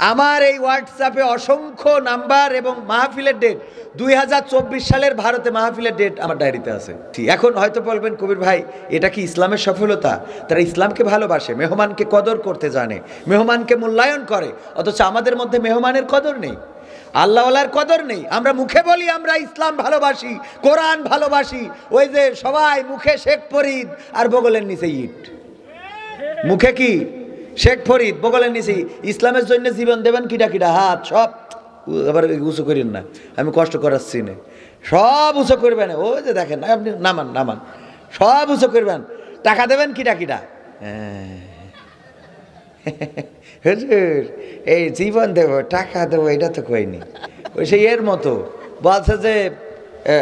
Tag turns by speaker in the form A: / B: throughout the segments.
A: আমার এই হোয়াটসঅ্যাপে অসংখ্য নাম্বার এবং মাহফিলের ডেট দুই হাজার চব্বিশ সালের ভারতে মাহফিলের ডেট আমার ডায়েরিতে আছে। ঠিক, এখন হয়তো বলবেন কবির ভাই এটা কি ইসলামের সফলতা? তারা ইসলামকে ভালোবাসে মেহমানকে কদর করতে জানে মেহমানকে মূল্যায়ন করে অথচ আমাদের মধ্যে মেহমানের কদর নেই। আল্লাহওয়ালার কদর নেই। আমরা মুখে বলি আমরা ইসলাম ভালোবাসি কোরআন ভালোবাসি ওই যে সবাই মুখে শেখ ফরিদ আর বগলের নিচে ইট। মুখে কি? শেখ ফরিদ, বগলের নিচে, ইসলামের জন্য জীবন দেবেন কিডা কিডা? হাত, সব। আবার উঁচু করেন না। আমি কষ্ট করাচ্ছি না সব উঁচু করবেন। ওই যে দেখেন না আপনি নামান নামান। সব উঁচু করবেন। টাকা দেবেন কিটা কিডা? হ্যাঁ। এই জীবন দেবো, টাকা দেবো, এটা তো কইনি। ওই সেই এর মতো। বলছে যে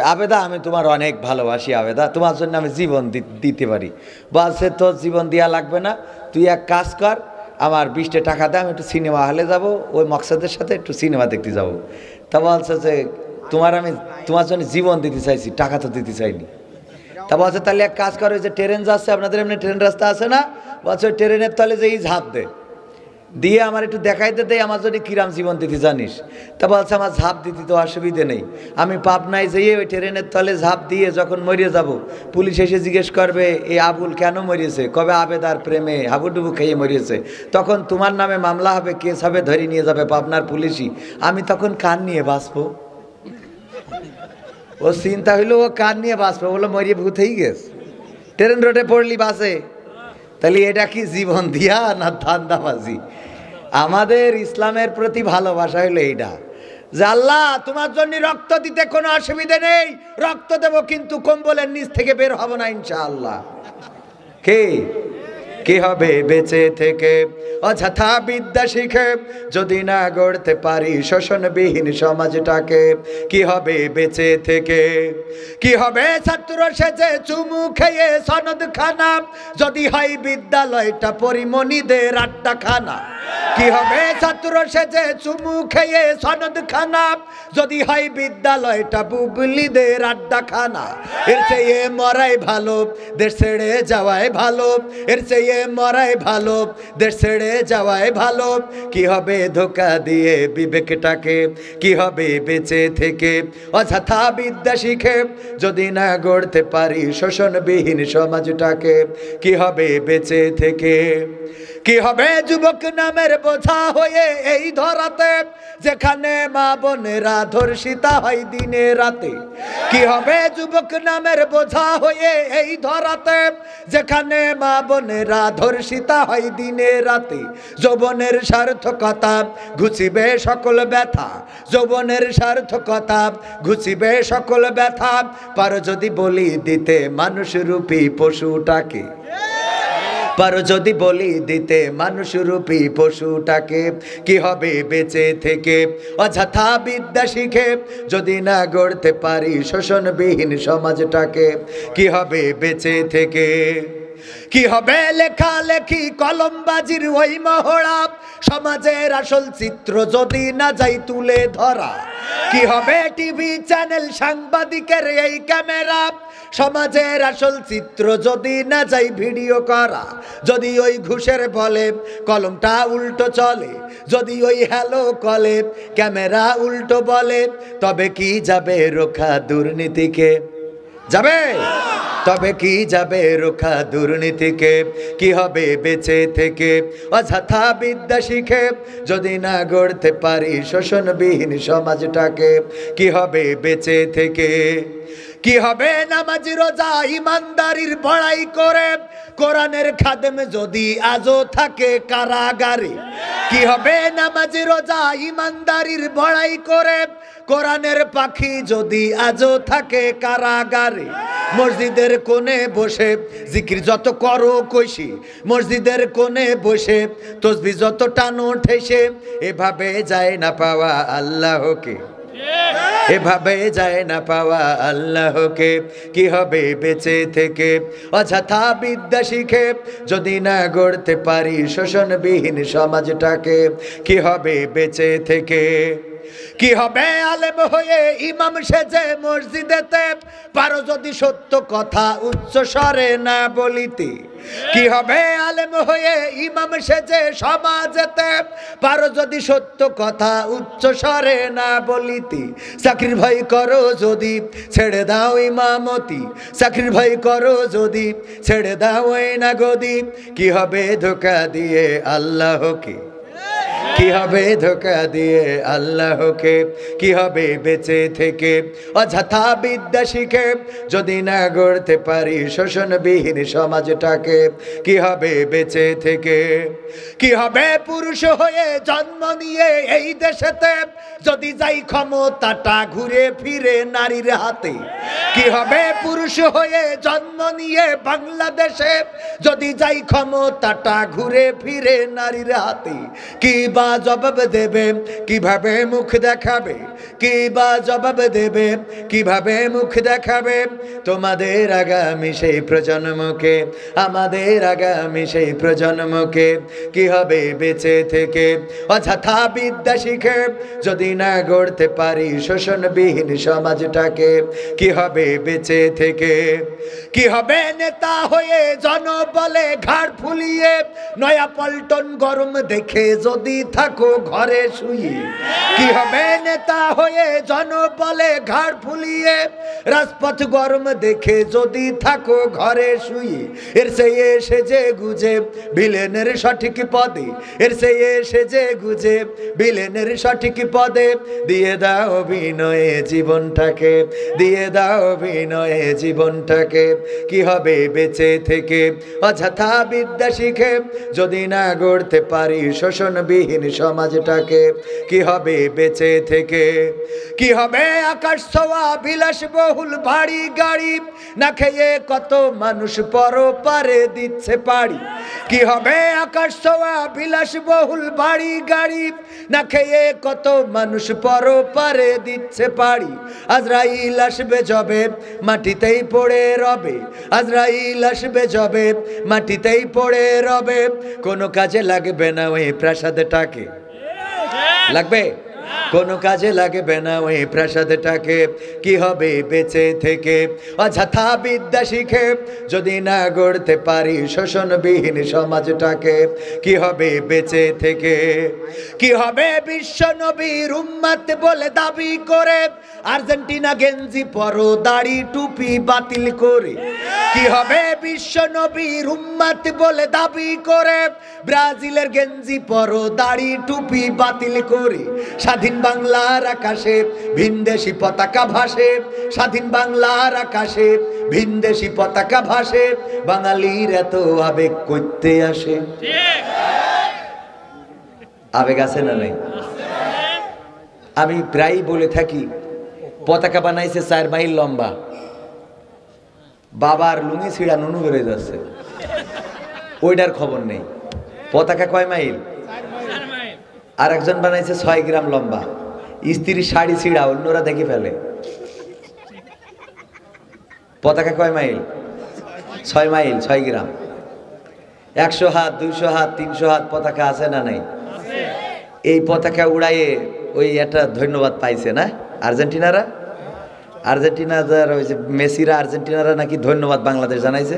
A: আবেদা, আমি তোমার অনেক ভালোবাসি আবেদা, তোমার জন্য আমি জীবন দিতে পারি। বলছে, তোর জীবন দেওয়া লাগবে না তুই এক কাজ কর, আমার বিশটা টাকা দে, আমি একটু সিনেমা হলে যাব, ওই মকসাদের সাথে একটু সিনেমা দেখতে যাব। তা বলছে যে, তোমার আমি, তোমার জন্য জীবন দিতে চাইছি, টাকা তো দিতে চাইনি। তা বলছে, তাহলে এক কাজ করো যে ট্রেন যাচ্ছে, আপনাদের এমনি ট্রেন রাস্তা আছে না? বলছে, ওই ট্রেনের তলে যে এই ঝাঁপ দে। দিয়ে আমার একটু দেখাইতে দেয় আমার জন্য কিরাম জীবন দিতে, জানিস? তা বলছে, আমার ঝাঁপ দিতে তো অসুবিধে নেই। আমি পাবনায় যেয়ে ওই ট্রেনের তলে ঝাঁপ দিয়ে যখন মরিয়ে যাব, পুলিশ এসে জিজ্ঞেস করবে এই আবুল কেন মরিয়েছে? কবে আবেদার প্রেমে হাবুডুবু খেয়ে মরিয়েছে? তখন তোমার নামে মামলা হবে, কেস হবে, ধরে নিয়ে যাবে পাবনার পুলিশই। আমি তখন কান নিয়ে বাঁচবো। ও চিন্তা হইল, ও কান নিয়ে বাঁচবে। বলল, মরিয়ে ভূতেই গেছে। ট্রেন রোডে পড়লি বাসে তাহলে এটা কি জীবন দিয়া না ধান্দাবাজি? আমাদের ইসলামের প্রতি ভালোবাসা হইল এইটা যে আল্লাহ, তোমার জন্য রক্ত দিতে কোনো অসুবিধে নেই। রক্ত দেব কিন্তু কম্বলের নিচ থেকে বের হব না ইনশাআল্লাহ। কে? কি হবে বেঁচে থেকে? অযথা বিদ্যা শিখে যদি না গড়তে পারি শোষণবিহীন সমাজটাকে কি হবে বেঁচে থেকে? কি হবে ছাত্র সেজে চুমু খেয়ে সনদ খানা যদি হয় বিদ্যালয়টা পরিমণিদের আড্ডা খানা কি হবে ছাত্র সেজে চুমু খেয়ে সনদ খানা যদি হয় বিদ্যালয়টা বুবলিদের আড্ডা খানা এর চেয়ে মরাই ভালো, দেশ ছেড়ে যাওয়াই ভালো। এর চেয়ে মরাই ভালো, দেশ ছেড়ে যাওয়াই ভালো। কি হবে ধোকা দিয়ে বিবেকটাকে? কি হবে বেঁচে থেকে? অযথা বিদ্যা শিখে যদি না গড়তে পারি শোষণবিহীন সমাজটাকে, কি হবে বেঁচে থেকে? কি হবে যুবক নামের বোঝা হয়ে এই ধরাতে? যেখানে মা বোনেরা ধর্ষিতা হয় দিনে রাতে। কি হবে যুবক নামের বোঝা হয়ে এই ধরাতে? যেখানে মা বোনেরা ধর্ষিতা হয় দিনে রাতে। যৌবনের সার্থকতা ঘুচিবে সকল ব্যথা। যৌবনের সার্থকতা ঘুচিবে সকল ব্যথা। পার যদি বলি দিতে মানুষ রূপী পশুটাকে। পারো যদি বলি দিতে মানুষ রূপী পশুটাকে, কি হবে বেঁচে থেকে? অযথা বিদ্যা শিখে যদি না গড়তে পারি শোষণবিহীন সমাজটাকে, কি হবে বেঁচে থেকে? কি হবে লেখা লেখালেখি কলমবাজির ওই মহড়া? সমাজের আসল চিত্র যদি না যাই তুলে ধরা। কি হবে টিভি চ্যানেল সাংবাদিকের এই ক্যামেরা? সমাজের আসল চিত্র যদি না যাই ভিডিও করা। যদি ওই ঘুষের বলে কলমটা উল্টো চলে। যদি ওই হ্যালো কলে ক্যামেরা উল্টো বলে। তবে কি যাবে রোখা দুর্নীতিকে? যাবে? তবে কি যাবে রোখা দুর্নীতিকে? কি হবে বেঁচে থেকে? অযথা বিদ্যা শিখে যদি না গড়তে পারি শোষণবিহীন সমাজটাকে, কি হবে বেঁচে থেকে? কি হবে নামাজ রোজা ইমানদারির বড়াই করে? কোরআনের খাদেম যদি আজও থাকে কারাগারে, কি হবে নামাজ রোজা ইমানদারির বড়াই করে? কোরআনের পাখি যদি আজও থাকে কারাগারে, মসজিদের কোণে বসে জিকির যত করো কইসি, মসজিদের কোণে বসে তসবি যত টানো ঠেসে এভাবে যায় না পাওয়া আল্লাহকে। এভাবে যায় না পাওয়া আল্লাহকে, কি হবে বেঁচে থেকে? অযথা বিদ্যা শিখে যদি না গড়তে পারি শোষণবিহীন সমাজটাকে, কি হবে বেঁচে থেকে? কি হবে আলেম হয়ে ইমাম সেজে মসজিদেতে? পারো যদি সত্য কথা উচ্চ স্বরে না বলিতে। কি হবে আলেম হয়ে ইমাম সেজে সমাজেতে? পারো যদি সত্য কথা উচ্চ স্বরে না বলিতে। চাকরির ভয় করো যদি ছেড়ে দাও ইমামতি। চাকরির ভয় করো যদি ছেড়ে দাও এই না গদি কি হবে ধোকা দিয়ে আল্লাহকে? কি হবে ধোকা দিয়ে আল্লাহকে? কি হবে বেঁচে থেকে? অযথা বিদ্যা শিখে যদি না গড়তে পারি শোষণবিহীন সমাজটাকে, কি হবে বেঁচে থেকে? কি হবে পুরুষ হয়ে জন্ম নিয়ে এই দেশেতে? যদি যাই ক্ষমতাটা ঘুরে ফিরে নারীর হাতে, কি হবে পুরুষ হয়ে জন্ম নিয়ে বাংলাদেশে? যদি যাই ক্ষমতাটা ঘুরে ফিরে নারীর হাতে, কি বা জবাব দেবে? কীভাবে মুখ দেখাবে? কি বা জবাব দেবে? কীভাবে মুখ দেখাবে? তোমাদের আগামী সেই প্রজন্মকে, আমাদের আগামী সেই প্রজন্মকে কি হবে বেঁচে থেকে? অযথা বিদ্যা শিখে যদি না গড়তে পারি শোষণবিহীন সমাজটাকে, কি হবে বেঁচে থেকে? কি হবে নেতা হয়ে জনবলে ঘাড় ফুলিয়ে, নয়া পল্টন গরম দেখে যদি থাকো ঘরে শুয়ে কি হবে নেতা হয়ে জনবলে ঘাড় ফুলিয়ে? রাজপথ গরম দেখে যদি থাকো ঘরে শুয়ে এর সে এসে যে গুজে বিলেনের সঠিক পদে। এর সে এসে যে গুজে বিলেনের সঠিক পদে। দিয়ে দাও অভিনয়ে জীবনটাকে, দিয়ে দাও অভিনয়ে জীবনটাকে। কি হবে বেঁচে থেকে? অযথা বিদ্যা শিখে যদি না গড়তে পারি শোষণবিহীন সমাজটাকে, কি হবে বেঁচে থেকে? কি হবে আকাশ ছোঁয়া, বিলাস বহুল বাড়ি গাড়ি? না খেয়ে কত মানুষ পর পারে দিচ্ছে পাড়ি? কি হবে আকাশ ছোঁয়া, বিলাস বহুল বাড়ি গাড়ি? না খেয়ে কত মানুষ পর পারে দিচ্ছে পাড়ি? আজরাইল আসবে জবে মাটিতেই পড়ে রবে। আজরাইল আসবে জবে মাটিতেই পড়ে রবে। কোনো কাজে লাগবে না ওই প্রাসাদটাকে লাগবে কোনো কাজে লাগবে না ওই প্রাসাদটাকে। কি হবে বেঁচে থেকে? অযথা বিদ্যা শিখে যদি না গড়তে পারি শোষণবিহীন সমাজটাকে, কি হবে বেঁচে থেকে? কি হবে বিশ্ব নবীর উম্মাত বলে দাবি করে? আর্জেন্টিনা গেঞ্জি পরো, দাড়ি, টুপি বাতিল করে। কি হবে বিশ্ব নবীর উম্মাত বলে দাবি করে? ব্রাজিলের গেঞ্জি পরো, দাড়ি, টুপি বাতিল করে। স্বাধীন বাংলার আকাশে ভিনদেশি পতাকা ভাসে। স্বাধীন বাংলার আকাশে ভিনদেশি পতাকা ভাসে। বাঙালির এত আবেগ করতে আসে। আবেগ আছে না নাই? আমি প্রায়ই বলে থাকি, পতাকা বানাইছে চার মাইল লম্বা। বাবার লুঙ্গি ছিঁড়া নুনু বেরোয় যাচ্ছে। ওইটার খবর নেই। পতাকা কয় মাইল? আর একজন বানাইছে ছয় গ্রাম লম্বা। স্ত্রীর শাড়ি ছিঁড়া, অন্যরা দেখে ফেলে। পতাকা কয় মাইল? ছয় মাইল, ছয় গ্রাম। একশো হাত, দুইশো হাত, তিনশো হাত পতাকা আছে না নাই? এই পতাকা উড়াইয়ে ওই একটা ধন্যবাদ পাইছে না আর্জেন্টিনারা? আর্জেন্টিনা যারা ওই যে মেসিরা আর্জেন্টিনারা নাকি ধন্যবাদ বাংলাদেশ জানাইছে?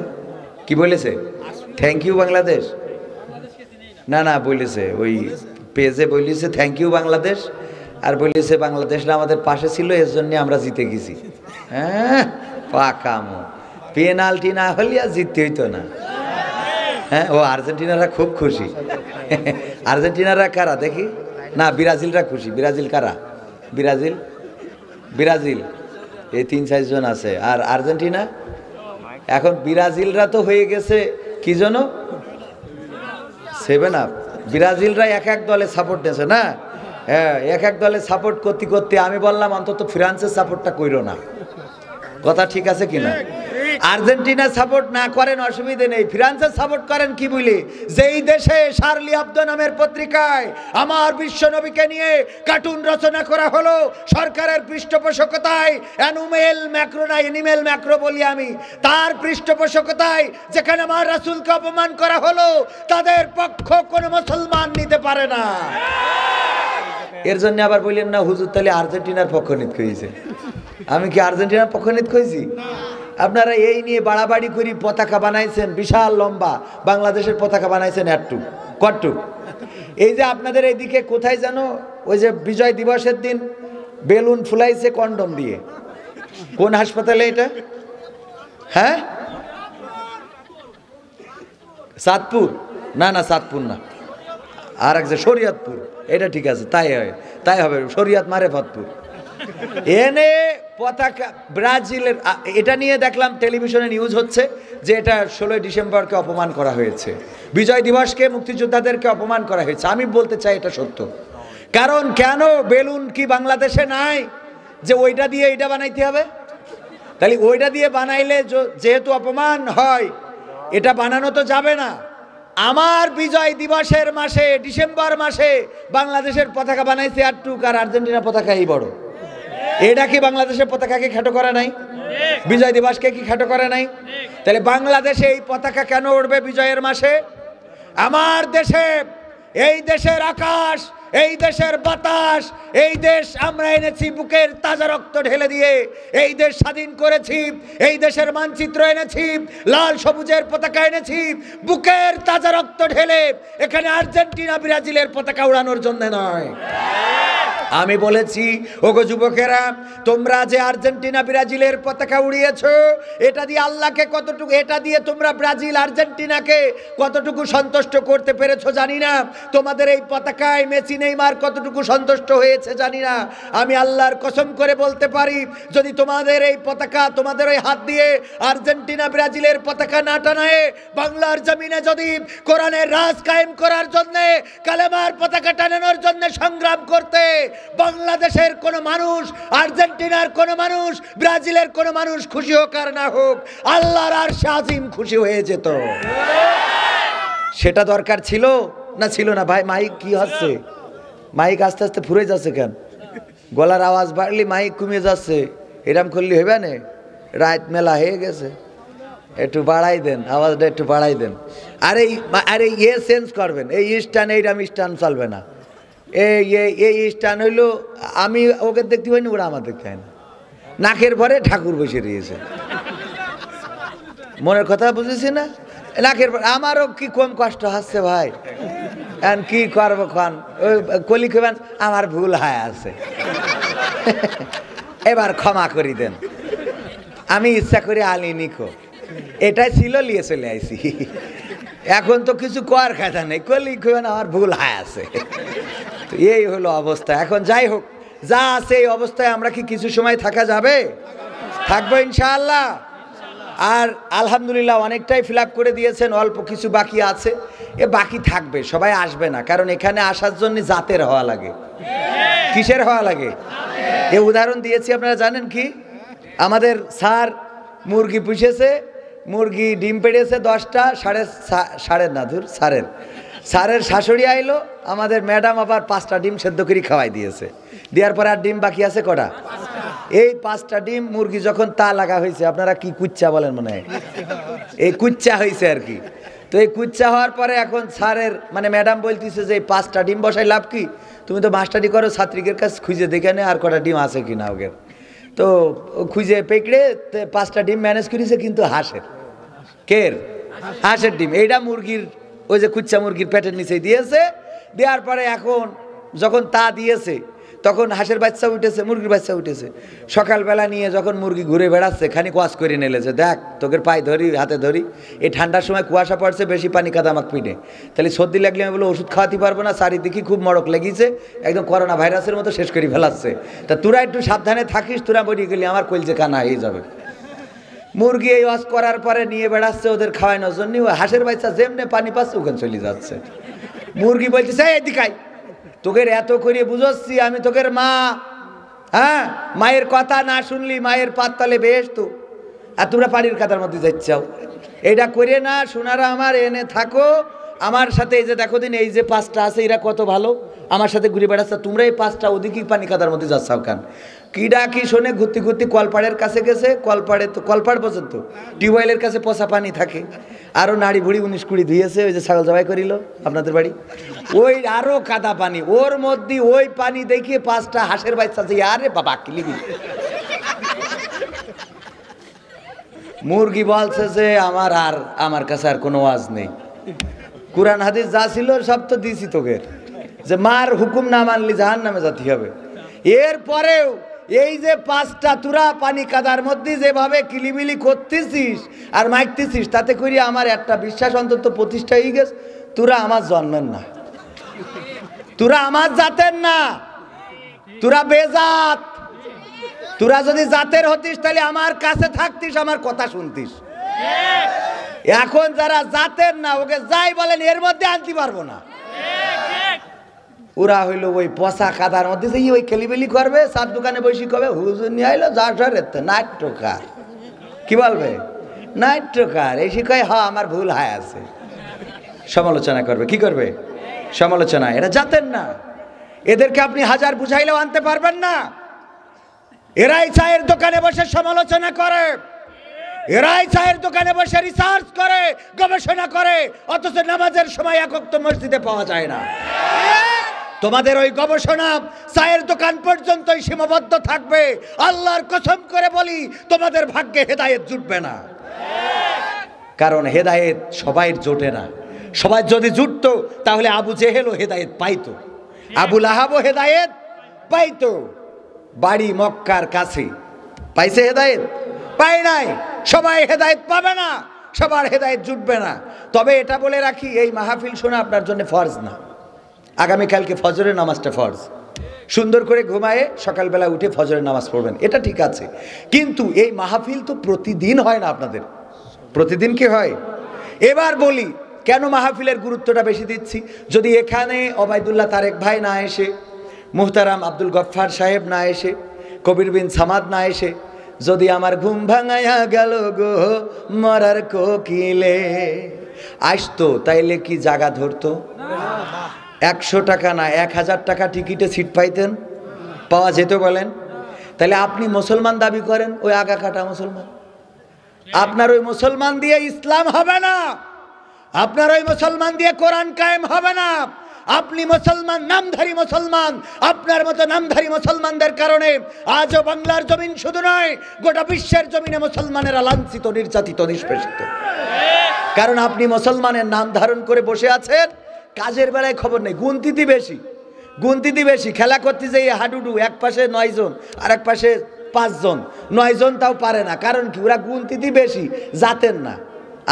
A: কি বলেছে? Thank you Bangladesh. না না, বলেছে, ওই পেজে বলেছে থ্যাংক ইউ বাংলাদেশ। আর বলেছে বাংলাদেশরা আমাদের পাশে ছিল, এর জন্য আমরা জিতে গেছি। হ্যাঁ? পাকামো পেনাল্টি না হলে আর জিততে হইতো না। হ্যাঁ? ও আর্জেন্টিনারা খুব খুশি। আর্জেন্টিনারা কারা দেখি? না, ব্রাজিলরা খুশি। ব্রাজিল কারা? ব্রাজিল? ব্রাজিল। এই তিন চারজন আছে। আর আর্জেন্টিনা? এখন ব্রাজিলরা তো হয়ে গেছে, কি জন্য? সেভেন আপ ব্রাজিলরা এক এক দলে সাপোর্ট দিয়েছে না? হ্যাঁ এক এক দলে সাপোর্ট করতে করতে আমি বললাম, অন্তত ফ্রান্সের সাপোর্টটা করিল না। কথা ঠিক আছে কিনা? আর্জেন্টিনা সাপোর্ট না করেন, অসুবিধে নেই। ফ্রান্সের সাপোর্ট করেন কি বলি? যেই দেশে শার্লি আব্দো নামের পত্রিকায় আমার বিশ্ব বিশ্বনবীকে নিয়ে কার্টুন রচনা করা হলো, সরকারের পৃষ্ঠপোষকতায় অ্যানুমেল ম্যাক্রো না এনিমেল ম্যাক্রো বলি আমি, তার পৃষ্ঠপোষকতায় যেখানে আমার রাসুলকে অপমান করা হলো, তাদের পক্ষ কোনো মুসলমান নিতে পারে না। এর জন্য আবার বললেন না, হুজুর, তাহলে আর্জেন্টিনার পক্ষ নিত আমি কি আর্জেন্টিনার পক্ষ নিত কইছি আপনারা এই নিয়ে বাড়াবাড়ি করি পতাকা বানাইছেন, বিশাল লম্বা। বাংলাদেশের পতাকা বানাইছেন একটু কট্টু এই যে আপনাদের এইদিকে কোথায় যেন ওই যে বিজয় দিবসের দিন বেলুন ফুলাইছে কন্ডম দিয়ে। কোন হাসপাতালে এটা? হ্যাঁ? সাতপুর? না না, সাতপুর না। আর এক যে শরিয়তপুর, এটা ঠিক আছে, তাই হয়, তাই হবে। শরিয়ত মারে ফতপুর এনে পতাকা, ব্রাজিলের এটা নিয়ে দেখলাম টেলিভিশনে নিউজ হচ্ছে যে এটা ষোলোই ডিসেম্বরকে অপমান করা হয়েছে। বিজয় দিবসকে মুক্তিযোদ্ধাদেরকে অপমান করা হয়েছে। আমি বলতে চাই এটা সত্য। কারণ কেন বেলুন কি বাংলাদেশে নাই যে ওইটা দিয়ে এটা বানাইতে হবে? তাহলে ওইটা দিয়ে বানাইলে যেহেতু অপমান হয়, এটা বানানো তো যাবে না। আমার বিজয় দিবসের মাসে, ডিসেম্বর মাসে বাংলাদেশের পতাকা বানাইছে আটটুক আর আর্জেন্টিনা পতাকা এই বড়। এটা কি বাংলাদেশের পতাকাকে খাটো করে নাই? বিজয় দিবসকে কি খাটো করে নাই? তাহলে বাংলাদেশে এই পতাকা কেন উঠবে বিজয়ের মাসে? আমার দেশে, এই দেশের আকাশ, এই দেশের বাতাস, এই দেশ আমরা এনেছি বুকের তাজা রক্ত ঢেলে দিয়ে। এই দেশ স্বাধীন করেছি, এই দেশের মানচিত্র এনেছি, লাল সবুজের পতাকা এনেছি, বুকের তাজা রক্ত ঢেলে। এখানে আর্জেন্টিনা, ব্রাজিলের পতাকা উড়ানোর জন্য নয়। আমি বলেছি, ওগো যুবকেরা, তোমরা যে আর্জেন্টিনা ব্রাজিলের পতাকা উড়িয়েছ, এটা দিয়ে আল্লাহকে কতটুকু এটা দিয়ে তোমরা ব্রাজিল, আর্জেন্টিনাকে কতটুকু সন্তুষ্ট করতে পেরেছ জানি না। তোমাদের এই পতাকায় মেসি, নেইমার কতটুকু সন্তুষ্ট হয়েছে জানি না। আমি আল্লাহর কসম করে বলতে পারি, যদি তোমাদের এই পতাকা তোমাদের ওই হাত দিয়ে আর্জেন্টিনা ব্রাজিলের পতাকা না টানায়, বাংলার জমিনে যদি কোরআনের রাজ কায়েম করার জন্য, কালেমার পতাকা টানানোর জন্য সংগ্রাম করতে বাংলাদেশের কোনো মানুষ, আর্জেন্টিনার কোনো মানুষ, ব্রাজিলের কোনো মানুষ খুশি হোক আর না হোক, আল্লাহর আর শাজিম খুশি হয়ে যেত। সেটা দরকার ছিল না ছিল না? ভাই, মাইক কি হচ্ছে মাইক আস্তে আস্তে ফুরে যাচ্ছে কেন? গলার আওয়াজ বাড়লি, মাইক কমিয়ে যাচ্ছে। এরম করলে হবে না? রাত মেলা হয়ে গেছে। একটু বাড়াই দেন, আওয়াজটা একটু বাড়াই দেন। আরে আরে ইয়ে চেঞ্জ করবেন, এই স্টান এইরকম স্টান চলবে না। এই স্টান হইল, আমি ওকে দেখতে পাইনি, ওরা আমার দেখতে হয় না। নাকের ভরে ঠাকুর বসে রয়েছে। মনের কথা বুঝেছি না? নাকের পর আমারও কি কম কষ্ট হচ্ছে ভাই। এখন কি করব খান? ওই কলি খেবেন আমার ভুল হয় আছে। এবার ক্ষমা করি দেন। আমি ইচ্ছা করে আলি নিখো এটাই ছিল লিয়ে চলে আইছি। এখন তো কিছু কর খাতা নেই। কলি খেবেন আমার ভুল হয় আছে। তো এই হলো অবস্থা। এখন যাই হোক, যা আছে এই অবস্থায় আমরা কি কিছু সময় থাকা যাবে? থাকব ইনশাআল্লাহ। আর আলহামদুলিল্লাহ অনেকটাই ফিল করে দিয়েছেন, অল্প কিছু বাকি আছে। এ বাকি থাকবে, সবাই আসবে না। কারণ এখানে আসার জন্য জাতের হওয়া লাগে। কিসের হওয়া লাগে? এ উদাহরণ দিয়েছি, আপনারা জানেন কি? আমাদের স্যার মুরগি পুষেছে মুরগি ডিম পেড়েছে দশটা, সাড়ে সাড়ে না ধুর স্যারের স্যারের শাশুড়ি আইলো, আমাদের ম্যাডাম আবার পাঁচটা ডিম সেদ্ধ করে খাওয়াই দিয়েছে। দেওয়ার পরে আর ডিম বাকি আছে কটা? এই পাঁচটা ডিম মুরগি যখন তা লাগা হয়েছে, আপনারা কি কুচ্চা বলেন মনে হয়? এই কুচ্চা হয়েছে আর কি। তো এই কুচ্চা হওয়ার পরে এখন স্যারের মানে ম্যাডাম বলতেছে যে এই পাঁচটা ডিম বসাই লাভ কি? তুমি তো মাস্টারি করো, ছাত্রীদের কাছে খুঁজে দেখে নে আর কটা ডিম আছে কি না ওকে তো খুঁজে পেকড়ে পাঁচটা ডিম ম্যানেজ করেছে কিন্তু হাঁসের। কের? হাঁসের ডিম। এইটা মুরগির, ওই যে কুচ্চা মুরগির পেটের নিচে দিয়েছে। দেওয়ার পরে এখন যখন তা দিয়েছে তখন হাঁসের বাচ্চা উঠেছে, মুরগির বাচ্চা উঠেছে। সকালবেলা নিয়ে যখন মুরগি ঘুরে বেড়াচ্ছে, খানিক ওয়াশ করে নেলেছে দেখ, তোকে পায়ে ধরি, হাতে ধরি। এই ঠান্ডার সময় কুয়াশা পড়ছে, বেশি পানি কাদা আমাকে পিঠে তাহলে সর্দি লাগলে আমি বলো ওষুধ খাওয়াতে পারব না, চারিদিকে খুব মড়ক লেগেছে, একদম করোনা ভাইরাসের মতো শেষ করে ফেলাচ্ছে। তা তোরা একটু সাবধানে থাকিস, তোরা বেরিয়ে গেলি আমার কলজে কানা হয়ে যাবে। মুরগি এই ওয়াশ করার পরে নিয়ে বেড়াচ্ছে ওদের খাওয়ানোর জন্য হাঁসের বাচ্চা যেমনে পানি পাচ্ছে, ওখানে চলে যাচ্ছে। মুরগি বলছে এই দিকাই তোকে এত করে বুঝাচ্ছি, আমি তোকের মা। হ্যাঁ? মায়ের কথা না শুনলি, মায়ের পাততলে বেশ তো আর তোমরা পানির কাতার মধ্যে যাচ্ছাও এটা করে না, সোনারা আমার, এনে থাকো। আমার সাথে এই যে দেখো দিন, এই যে পাঁচটা আছে, এরা কত ভালো। আমার সাথে ঘুরে বেড়াচ্ছে, তোমরা এই পাঁচটা ওদিকেই পানি কাতার মধ্যে যাচ্ছাও কান? কিডা কি শোনে ঘুরতে ঘুরতে কলপাড়ের কাছে গেছে, কলপাড়ে তো কলপাড় পর্যন্ত। টিউবওয়েলের কাছে পচা পানি থাকে। আরও নাড়ি ভুড়ি উনিশ কুড়ি ধুয়েছে ওই যে ছাগল জবাই করিল, আপনাদের বাড়ি। ওই আরও কাদা পানি, ওর মধ্যে ওই পানি দেখিয়ে পাঁচটা হাঁসের বাচ্চা যে আরে বাবা কিলিবি মুরগি বলছে যে, আমার আর আমার কাছে আর কোনো ওয়াজ নেই। কোরআন হাদিস যা ছিল সব তো দিছি তোকে। যে মার হুকুম না মানলি জাহান নামে জাতি হবে। এরপরেও এই যে পাঁচটা তুরা পানি কাদার মধ্যে যেভাবে কিলিবিলি করতেছিস আর মাইকতেছিস তাতে করি আমার একটা বিশ্বাস অন্তত প্রতিষ্ঠা হয়ে গেছে তোরা আমার জন্মের না। তোরা আমার জাতের না। তোরা বেজাত। তোরা যদি জাতের হতিস তাহলে আমার কাছে থাকতিস আমার কথা শুনতিস। এখন যারা জাতের না ওকে যাই বলেন এর মধ্যে আনতে পারব না। ওরা হইল ওই পচা কাদার মধ্যে যে ওই খেলিবেলি করবে, সার দোকানে বসে কবে? হুজুর নিয়ে আইলো, যা সরেতে নাট্যকার। কি বলবে? নাট্যকার। এই শিখায় হ্যাঁ আমার ভুল হায় আছে। সমালোচনা করবে। কি করবে? সমালোচনা। এরা জাতেন না। এদেরকে আপনি হাজার বুঝাইলেও আনতে পারবেন না। এরাই চায়ের দোকানে বসে সমালোচনা করে। এরাই চায়ের দোকানে বসে রিসার্চ করে, গবেষণা করে। অথচ নামাজের সময় একক তো মসজিদে পাওয়া যায় না। তোমাদের ওই গবেষণা চায়ের দোকান পর্যন্তই সীমাবদ্ধ থাকবে। আল্লাহর কসম করে বলি, তোমাদের ভাগ্যে হেদায়েত জুটবে না। কারণ হেদায়েত সবাই জোটে না। সবাই যদি জুটতো, তাহলে আবু জেহেলও হেদায়েত পাইতো। আবু লাহাবও হেদায়েত পাইতো। বাড়ি মক্কার কাছে। পাইছে হেদায়েত? পাই নাই। সবাই হেদায়েত পাবে না। সবার হেদায়েত জুটবে না। তবে এটা বলে রাখি, এই মাহফিল শোনা আপনার জন্য ফরজ না। আগামীকালকে ফজরের নামাজটা ফরজ। সুন্দর করে ঘুমায়ে সকালবেলা উঠে ফজরের নামাজ পড়বেন, এটা ঠিক আছে। কিন্তু এই মাহফিল তো প্রতিদিন হয় না আপনাদের। প্রতিদিন কি হয়? এবার বলি, কেন মাহফিলের গুরুত্বটা বেশি দিচ্ছি? যদি এখানে অবায়দুল্লাহ তারেক ভাই না এসে, মুহতারাম আব্দুল গফফার সাহেব না এসে, কবির বিন সামাদ না এসে, যদি আমার ঘুম ভাঙাইয়া গেল গো মরার কোকিলে আসতো তাইলে কি জাগা ধরতো? একশো টাকা না, এক হাজার টাকা টিকিটে সিট পাইতেন? পাওয়া যেত বলেন? তাহলে আপনি মুসলমান দাবি করেন, ওই আগা কাটা মুসলমান। আপনার ওই মুসলমান দিয়ে ইসলাম হবে না। আপনার ওই মুসলমান দিয়ে কোরআন কায়েম হবে না। আপনি মুসলমান, নামধারী মুসলমান। আপনার মতো নামধারী মুসলমানদের কারণে আজও বাংলার জমিন শুধু নয়, গোটা বিশ্বের জমিনে মুসলমানেরা লাঞ্ছিত, নির্যাতিত, নিষ্পেষিত। কারণ আপনি মুসলমানের নাম ধারণ করে বসে আছেন কাজের বেলায় খবর নেই, গুনতিতি বেশি গুনতিতি বেশি। খেলা করতে যাই হাডুডু, এক পাশে নয় জন আর এক পাশে পাঁচজন নয় জন তাও পারে না, কারণ কি? ওরা গুনতিতি বেশি জাতেন না।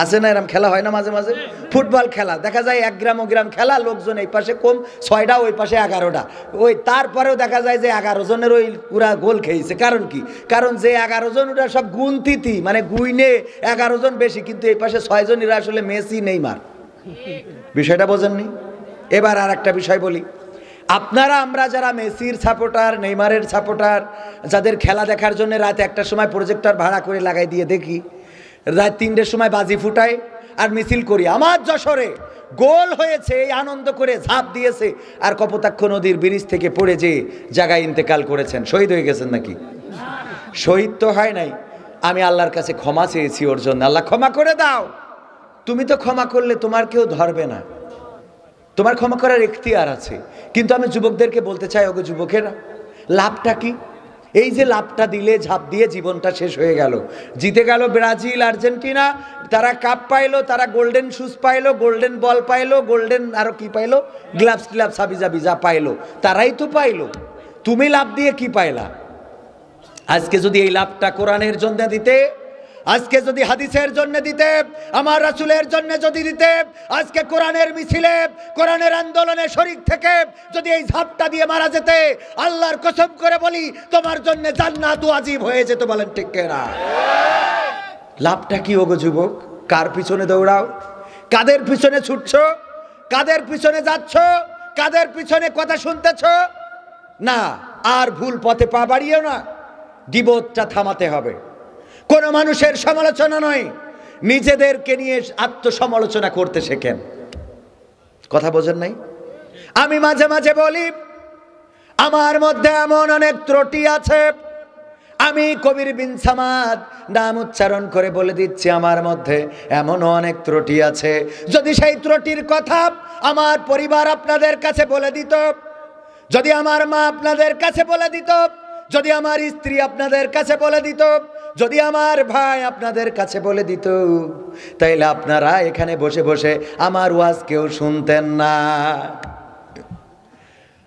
A: আছে না এরম খেলা হয় না মাঝে মাঝে? ফুটবল খেলা, দেখা যায় এক গ্রাম ও গ্রাম খেলা, লোকজন এই পাশে কম, ছয়টা, ওই পাশে এগারোটা। ওই তারপরেও দেখা যায় যে এগারো জনের ওই পুরা গোল খেয়েছে। কারণ কি? কারণ যে এগারো জন, ওরা সব গুনতিতি মানে গুইনে এগারো জন বেশি, কিন্তু এই পাশে ছয়জন এরা আসলে মেসি, নেইমার। বিষয়টা বোঝেননি? এবার আর একটা বিষয় বলি। আপনারা, আমরা যারা মেসির সাপোর্টার, নেইমারের সাপোর্টার, যাদের খেলা দেখার জন্য রাত একটার সময় প্রজেক্টর ভাড়া করে লাগাই দিয়ে দেখি, রাত তিনটের সময় বাজি ফুটাই আর মিছিল করি। আমার যশোরে গোল হয়েছে, এই আনন্দ করে ঝাঁপ দিয়েছে আর কপোতাক্ষ নদীর ব্রিজ থেকে পড়ে যে জায়গায় ইন্তেকাল করেছেন। শহীদ হয়ে গেছেন নাকি? শহীদ তো হয় নাই। আমি আল্লাহর কাছে ক্ষমা চেয়েছি ওর জন্য। আল্লাহ ক্ষমা করে দাও। তুমি তো ক্ষমা করলে তোমার কেউ ধরবে না। তোমার ক্ষমা করার এখতিয়ার আছে। কিন্তু আমি যুবকদেরকে বলতে চাই, ওগো যুবকেরা, লাভটা কি? এই যে লাভটা দিলে, ঝাঁপ দিয়ে জীবনটা শেষ হয়ে গেল। জিতে গেল ব্রাজিল, আর্জেন্টিনা, তারা কাপ পাইলো, তারা গোল্ডেন শুজ পাইলো, গোল্ডেন বল পাইলো, গোল্ডেন আরও কি পাইলো? গ্লাভস গ্লাভস হাবিজা বিজা পাইলো। তারাই তো পাইলো। তুমি লাভ দিয়ে কি পাইলা? আজকে যদি এই লাভটা কোরআনের জন্য দিতে আজকে যদি হাদিসের জন্য দিতে, আমার রাসুলের জন্য যদি দিতে, আজকে কোরআনের মিছিলে, কোরআনের আন্দোলনে শরিক থেকে যদি এই ঝাপটা দিয়ে মারা যেতে, আল্লাহর কসম করে বলি, তোমার জন্য জান্নাত ওয়াজিব হয়ে যেত বলেন ঠিক না লাভটা কি ওগো যুবক? কার পিছনে দৌড়াও? কাদের পিছনে ছুটছ? কাদের পিছনে যাচ্ছ? কাদের পিছনে কথা শুনতেছ? না, আর ভুল পথে পা বাড়িয়েও না, গিবতটা থামাতে হবে। কোনো মানুষের সমালোচনা নয়। নিজেদেরকে নিয়ে আত্মসমালোচনা করতে শেখেন। কথা বোঝেন নাই? আমি মাঝে মাঝে বলি, আমার মধ্যে এমন অনেক ত্রুটি আছে। আমি কবির বিন সামাদ নাম উচ্চারণ করে বলে দিচ্ছি, আমার মধ্যে এমন অনেক ত্রুটি আছে। যদি সেই ত্রুটির কথা আমার পরিবার আপনাদের কাছে বলে দিত, যদি আমার মা আপনাদের কাছে বলে দিত, যদি আমার স্ত্রী আপনাদের কাছে বলে দিত যদি আমার ভাই আপনাদের কাছে বলে দিত, তাইলে আপনারা এখানে বসে বসে আমার ওয়াজ কেউ শুনতেন না।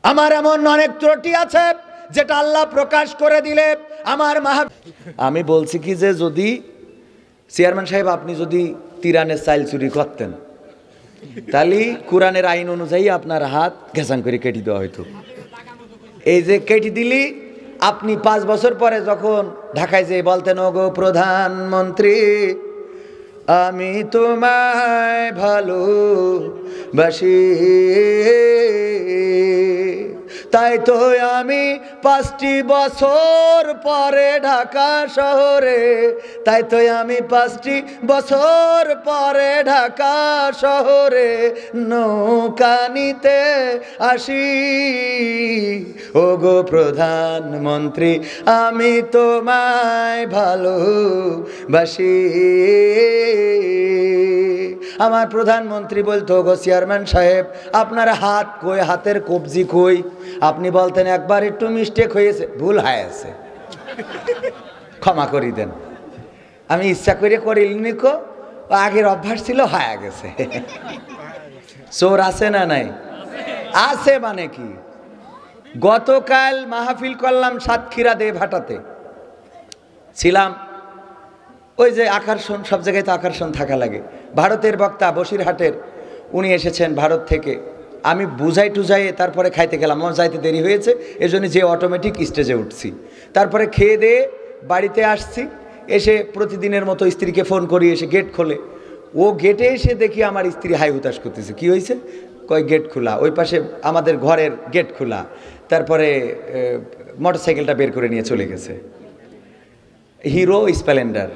A: আমার এমন অনেক ত্রুটি আছে, যেটা আল্লাহ প্রকাশ করে দিলে আমার মাহা আমি বলছি কি যে যদি চেয়ারম্যান সাহেব, আপনি যদি তিরানের চাইল চুরি করতেন, তাহলে কোরআনের আইন অনুযায়ী আপনার হাত ঘেঁচাং করে কেটে দেওয়া হইতো। এই যে কেটে দিলি, আপনি পাঁচ বছর পরে যখন ঢাকায় যে বলতেন ওগো প্রধানমন্ত্রী আমি তোমায় ভালোবাসি। তাই তো আমি পাঁচটি বছর পরে ঢাকা শহরে, তাই তো আমি পাঁচটি বছর পরে ঢাকা শহরে নৌকানিতে আসি। ও গো প্রধানমন্ত্রী, আমি তোমায় ভালোবাসি। আমার প্রধানমন্ত্রী বলতো গো চেয়ারম্যান সাহেব, আপনার হাত কই, হাতের কবজি কই? আপনি বলতেন একবার একটু মিস্টেক হয়েছে, ভুল হয়েছে। ক্ষমা করি দেন। আমি ইচ্ছা করে করিনি কো আগের অভ্যাস ছিল, হয়ে গেছে। চোর আছে না নাই? আছে মানে কি? গতকাল মাহফিল করলাম সাতক্ষীরা দে ভাটাতে ছিলাম, ওই যে আকর্ষণ, সব জায়গায় তো আকর্ষণ থাকা লাগে। ভারতের বক্তা বসিরহাটের, উনি এসেছেন ভারত থেকে। আমি বুঝাই টুজাই তারপরে খাইতে গেলাম, আমার যাইতে দেরি হয়েছে, এজন্য যে অটোমেটিক স্টেজে উঠছি। তারপরে খেয়ে দিয়ে বাড়িতে আসছি, এসে প্রতিদিনের মতো স্ত্রীকে ফোন করি, এসে গেট খোলে। ও গেটে এসে দেখি আমার স্ত্রী হাই হুতাশ করতেছে। কি হয়েছে? কয় গেট খোলা। ওই পাশে আমাদের ঘরের গেট খোলা। তারপরে মোটর সাইকেলটা বের করে নিয়ে চলে গেছে। হিরো স্প্লেন্ডার।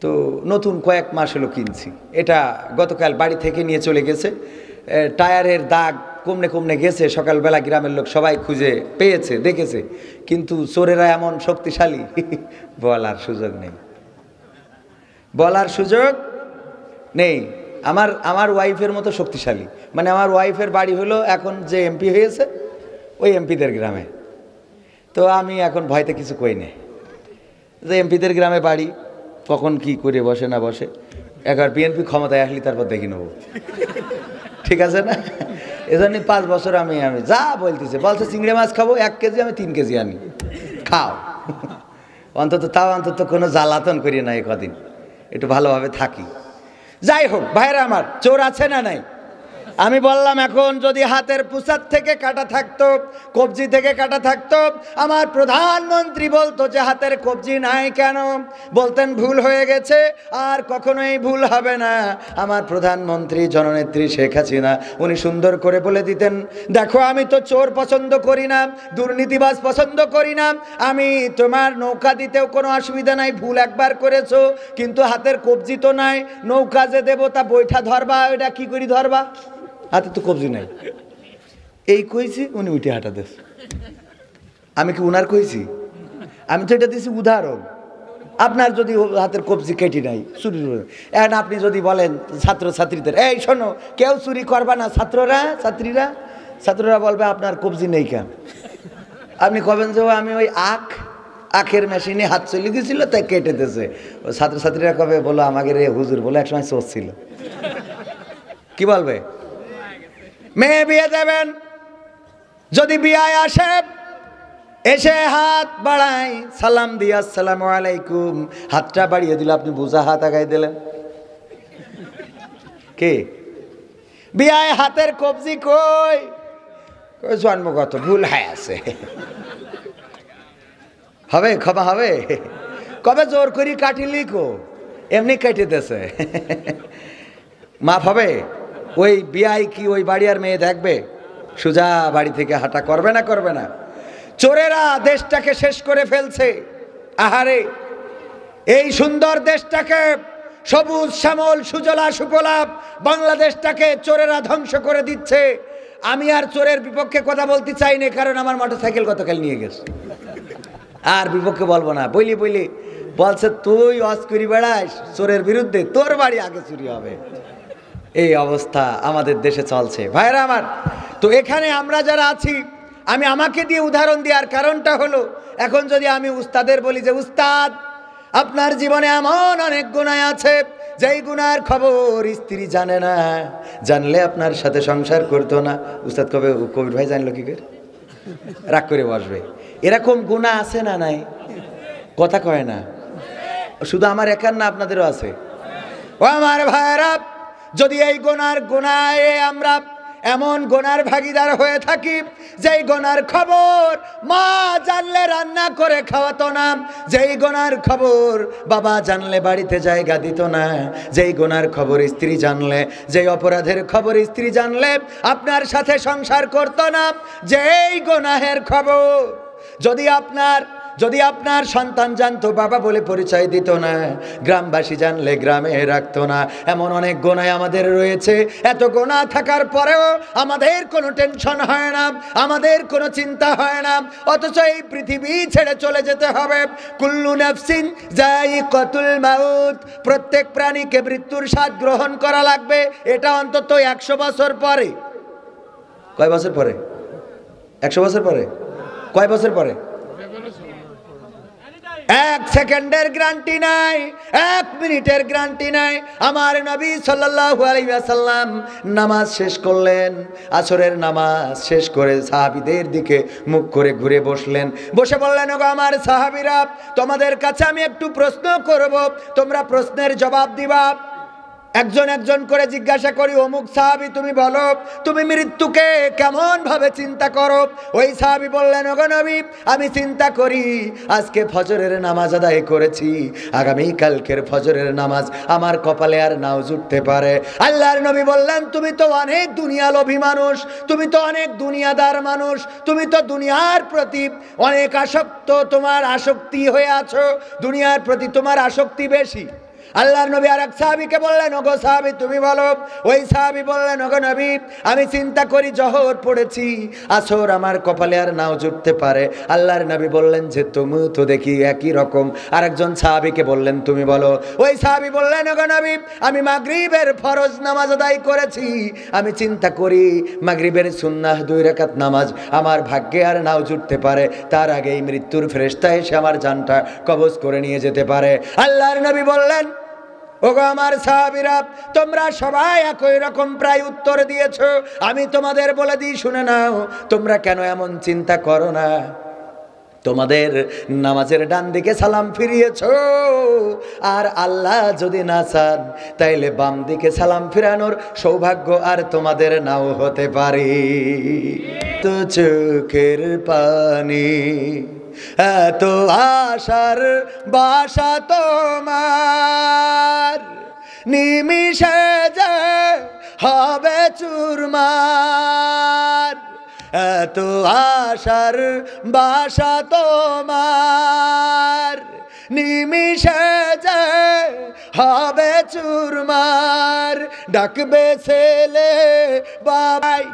A: তো নতুন কয়েক মাস হলো কিনছি। এটা গতকাল বাড়ি থেকে নিয়ে চলে গেছে। টায়ারের দাগ কমনে কমনে গেছে, সকালবেলা গ্রামের লোক সবাই খুঁজে পেয়েছে, দেখেছে। কিন্তু চোরেরা এমন শক্তিশালী, বলার সুযোগ নেই। বলার সুযোগ নেই। আমার আমার ওয়াইফের মতো শক্তিশালী। মানে আমার ওয়াইফের বাড়ি হলো এখন যে এমপি হয়েছে, ওই এমপিদের গ্রামে। তো আমি এখন ভয়তে কিছু কই নেই। যে এমপিদের গ্রামে বাড়ি, কখন কি করে বসে না বসে, একবার বিএনপি ক্ষমতায় আসলি, তারপর দেখি নেব। ঠিক আছে না? এজন্য পাঁচ বছর আমি আমি যা বলতেছে, বলছে চিংড়ি মাছ খাব, এক কেজি আমি তিন কেজি আনি। খাও। অন্তত তাও অন্তত কোনো জ্বালাতন করি না এ কদিন। একটু ভালোভাবে থাকি। যাই হোক, ভাইরা আমার, চোর আছে না নাই? আমি বললাম, এখন যদি হাতের পুষার থেকে কাটা থাকতো, কবজি থেকে কাটা থাকতো, আমার প্রধানমন্ত্রী বলতো যে হাতের কবজি নাই কেন? বলতেন, ভুল হয়ে গেছে, আর কখনোই ভুল হবে না। আমার প্রধানমন্ত্রী জননেত্রী শেখ হাসিনা, উনি সুন্দর করে বলে দিতেন, দেখো, আমি তো চোর পছন্দ করি না, দুর্নীতিবাজ পছন্দ করি না, আমি তোমার নৌকা দিতেও কোনো অসুবিধা নাই, ভুল একবার করেছ, কিন্তু হাতের কবজি তো নাই, নৌকা যে দেবো তা বৈঠা ধরবা, ওইটা কি করি ধরবা? হাতে তো কবজি নাই। এই কইছি, উনি উঠে হাঁটা দেশ। আমি কি উনার কইছি? আমি তো এটা দিয়েছি উদাহরণ। আপনার যদি হাতের কবজি কেটে নাই, চুরি এখন আপনি যদি বলেন ছাত্র ছাত্রীদের এই শোনো, কেউ চুরি করবা না, ছাত্ররা, ছাত্রীরা? ছাত্ররা বলবে, আপনার কবজি নেই কেন? আপনি কবেন যে আমি ওই আখ, আখের মেশিনে হাত চলে গেছিল, তাই কেটে দিয়েছে। ছাত্রছাত্রীরা কবে বলো, আমাকে রে হুজুর বলে একসময় চোর ছিল কি বলবে? মেয়ে বিয়ে দেবেন। যদি বিয়ায় আসে, এসে হাত বাড়াই সালাম দিয়ে আসসালামু আলাইকুম। হাতটা বাড়িয়ে দিল, আপনি বুঝা হাত আগাই দিলেন। কে? বিয়ায় হাতের কবজি কই? জন্মগত, ভুল হয়ে আছে। হবে, ক্ষমা হবে। কবে জোর করি কাটিলি কো? এমনি কেটে দেছে মাফ হবে? ওই বিয়াই কি ওই বাড়িয়ার মেয়ে দেখবে? সুজা বাড়ি থেকে হাঁটা করবে না করবে না? চোরেরা দেশটাকে শেষ করে ফেলছে। আহারে! এই সুন্দর দেশটাকে সবুজ, শ্যামল, সুজলা সুফলা বাংলাদেশটাকে চোরেরা ধ্বংস করে দিচ্ছে। আমি আর চোরের বিপক্ষে কথা বলতে চাই না কারণ আমার মোটরসাইকেল গতকাল নিয়ে গেছে। আর বিপক্ষে বলব না। বইলি বইলি, বলছে, তুই অস বেড়াস চোরের বিরুদ্ধে, তোর বাড়ি আগে চুরি হবে। এই অবস্থা আমাদের দেশে চলছে। ভাইরা আমার, তো এখানে আমরা যারা আছি, আমি আমাকে দিয়ে উদাহরণ দেওয়ার কারণটা হলো, এখন যদি আমি উস্তাদের বলি যে, উস্তাদ, আপনার জীবনে এমন অনেক গুণায় আছে, যেই গুনার খবর স্ত্রী জানে না। জানলে আপনার সাথে সংসার করতো না। উস্তাদ কবে, কবির ভাই জানলো কি করে? রাগ করে বসবে। এরকম গুণা আছে না নাই? কথা কয় না। শুধু আমার একার না আপনাদেরও আছে। ও আমার ভাইরা যদি এই গোনার গোনায় আমরা এমন গোনার ভাগিদার হয়ে থাকি, যেই গোনার খবর মা জানলে রান্না করে খাওয়াতো না, যেই গোনার খবর বাবা জানলে বাড়িতে জায়গা দিত না, যেই গোনার খবর স্ত্রী জানলে, যেই অপরাধের খবর স্ত্রী জানলে আপনার সাথে সংসার করতো না, যেই গোনাহের খবর যদি আপনার যদি আপনার সন্তান জানতো, বাবা বলে পরিচয় দিত না, গ্রামবাসী জানলে গ্রামে রাখতো না। এমন অনেক গোনায় আমাদের রয়েছে। এত গোনা থাকার পরেও আমাদের কোনো টেনশন হয় না, আমাদের কোনো চিন্তা হয় না। অথচ এই পৃথিবী ছেড়ে চলে যেতে হবে। কুল্লু নাফসিন যাই কতুল মাউত, প্রত্যেক প্রাণীকে মৃত্যুর স্বাদ গ্রহণ করা লাগবে। এটা অন্তত একশো বছর পরে। কয় বছর পরে? একশো বছর পরে? কয় বছর পরে? এক সেকেন্ডের গ্যারান্টি নাই, এক মিনিটের গ্যারান্টি নাই। আমার নবী ওয়াসাল্লাম নামাজ শেষ করলেন, আসরের নামাজ শেষ করে সাহাবিদের দিকে মুখ করে ঘুরে বসলেন। বসে বললেন, ওগো আমার সাহাবীরা, তোমাদের কাছে আমি একটু প্রশ্ন করব, তোমরা প্রশ্নের জবাব দিবা। একজন একজন করে জিজ্ঞাসা করি, অমুক সাহাবি তুমি বলো, তুমি মৃত্যুকে কেমন ভাবে চিন্তা করো? ওই সাহাবি বললেন নবী, আমি চিন্তা করি, আজকে ফজরের নামাজ আদায় করেছি, আগামী কালকের ফজরের নামাজ আমার কপালে আর নাও জুটতে পারে। আল্লাহর নবী বললেন, তুমি তো অনেক দুনিয়া লোভী মানুষ, তুমি তো অনেক দুনিয়াদার মানুষ, তুমি তো দুনিয়ার প্রতি অনেক আসক্ত, তোমার আসক্তি হয়ে আছো, দুনিয়ার প্রতি তোমার আসক্তি বেশি। আল্লাহর নবী আর এক সাহাবিকে বললেন, ওগো সাহাবি, তুমি বলো। ওই সাহাবি বললেন, ওগো নবী, আমি চিন্তা করি, জহর পড়েছি। আসর আমার কপালে আর নাও জুটতে পারে। আল্লাহর নবী বললেন যে, তুমি তো দেখি একই রকম। আর একজন সাহাবিকে বললেন, তুমি বলো। ওই সাহাবি বললেন, ওগো নবী, আমি মাগরিবের ফরজ নামাজ আদায় করেছি। আমি চিন্তা করি, মাগরিবের সুন্নাহ দুই রাকাত নামাজ আমার ভাগ্যে আর নাও জুটতে পারে। তার আগেই মৃত্যুর ফেরেশতা এসে আমার জানটা কবজ করে নিয়ে যেতে পারে। আল্লাহর নবী বললেন ওগো আমার সাহাবিরা, তোমরা সবাই একই রকম প্রায় উত্তর দিয়েছ। আমি তোমাদের বলে দিই, শুনে নাও, তোমরা কেন এমন চিন্তা করো না? তোমাদের নামাজের ডান দিকে সালাম ফিরিয়েছ, আর আল্লাহ যদি না চান, তাইলে বাম দিকে সালাম ফিরানোর সৌভাগ্য আর তোমাদের নাও হতে পারে। তো চোখের পানি এত আশার বাসা তোমার। নিমিষে যে হবে চুরমার। এত আশার বাসা তোমার। নিমিষে যে হবে চুরমার। ডাকবে ছেলে বাবাই।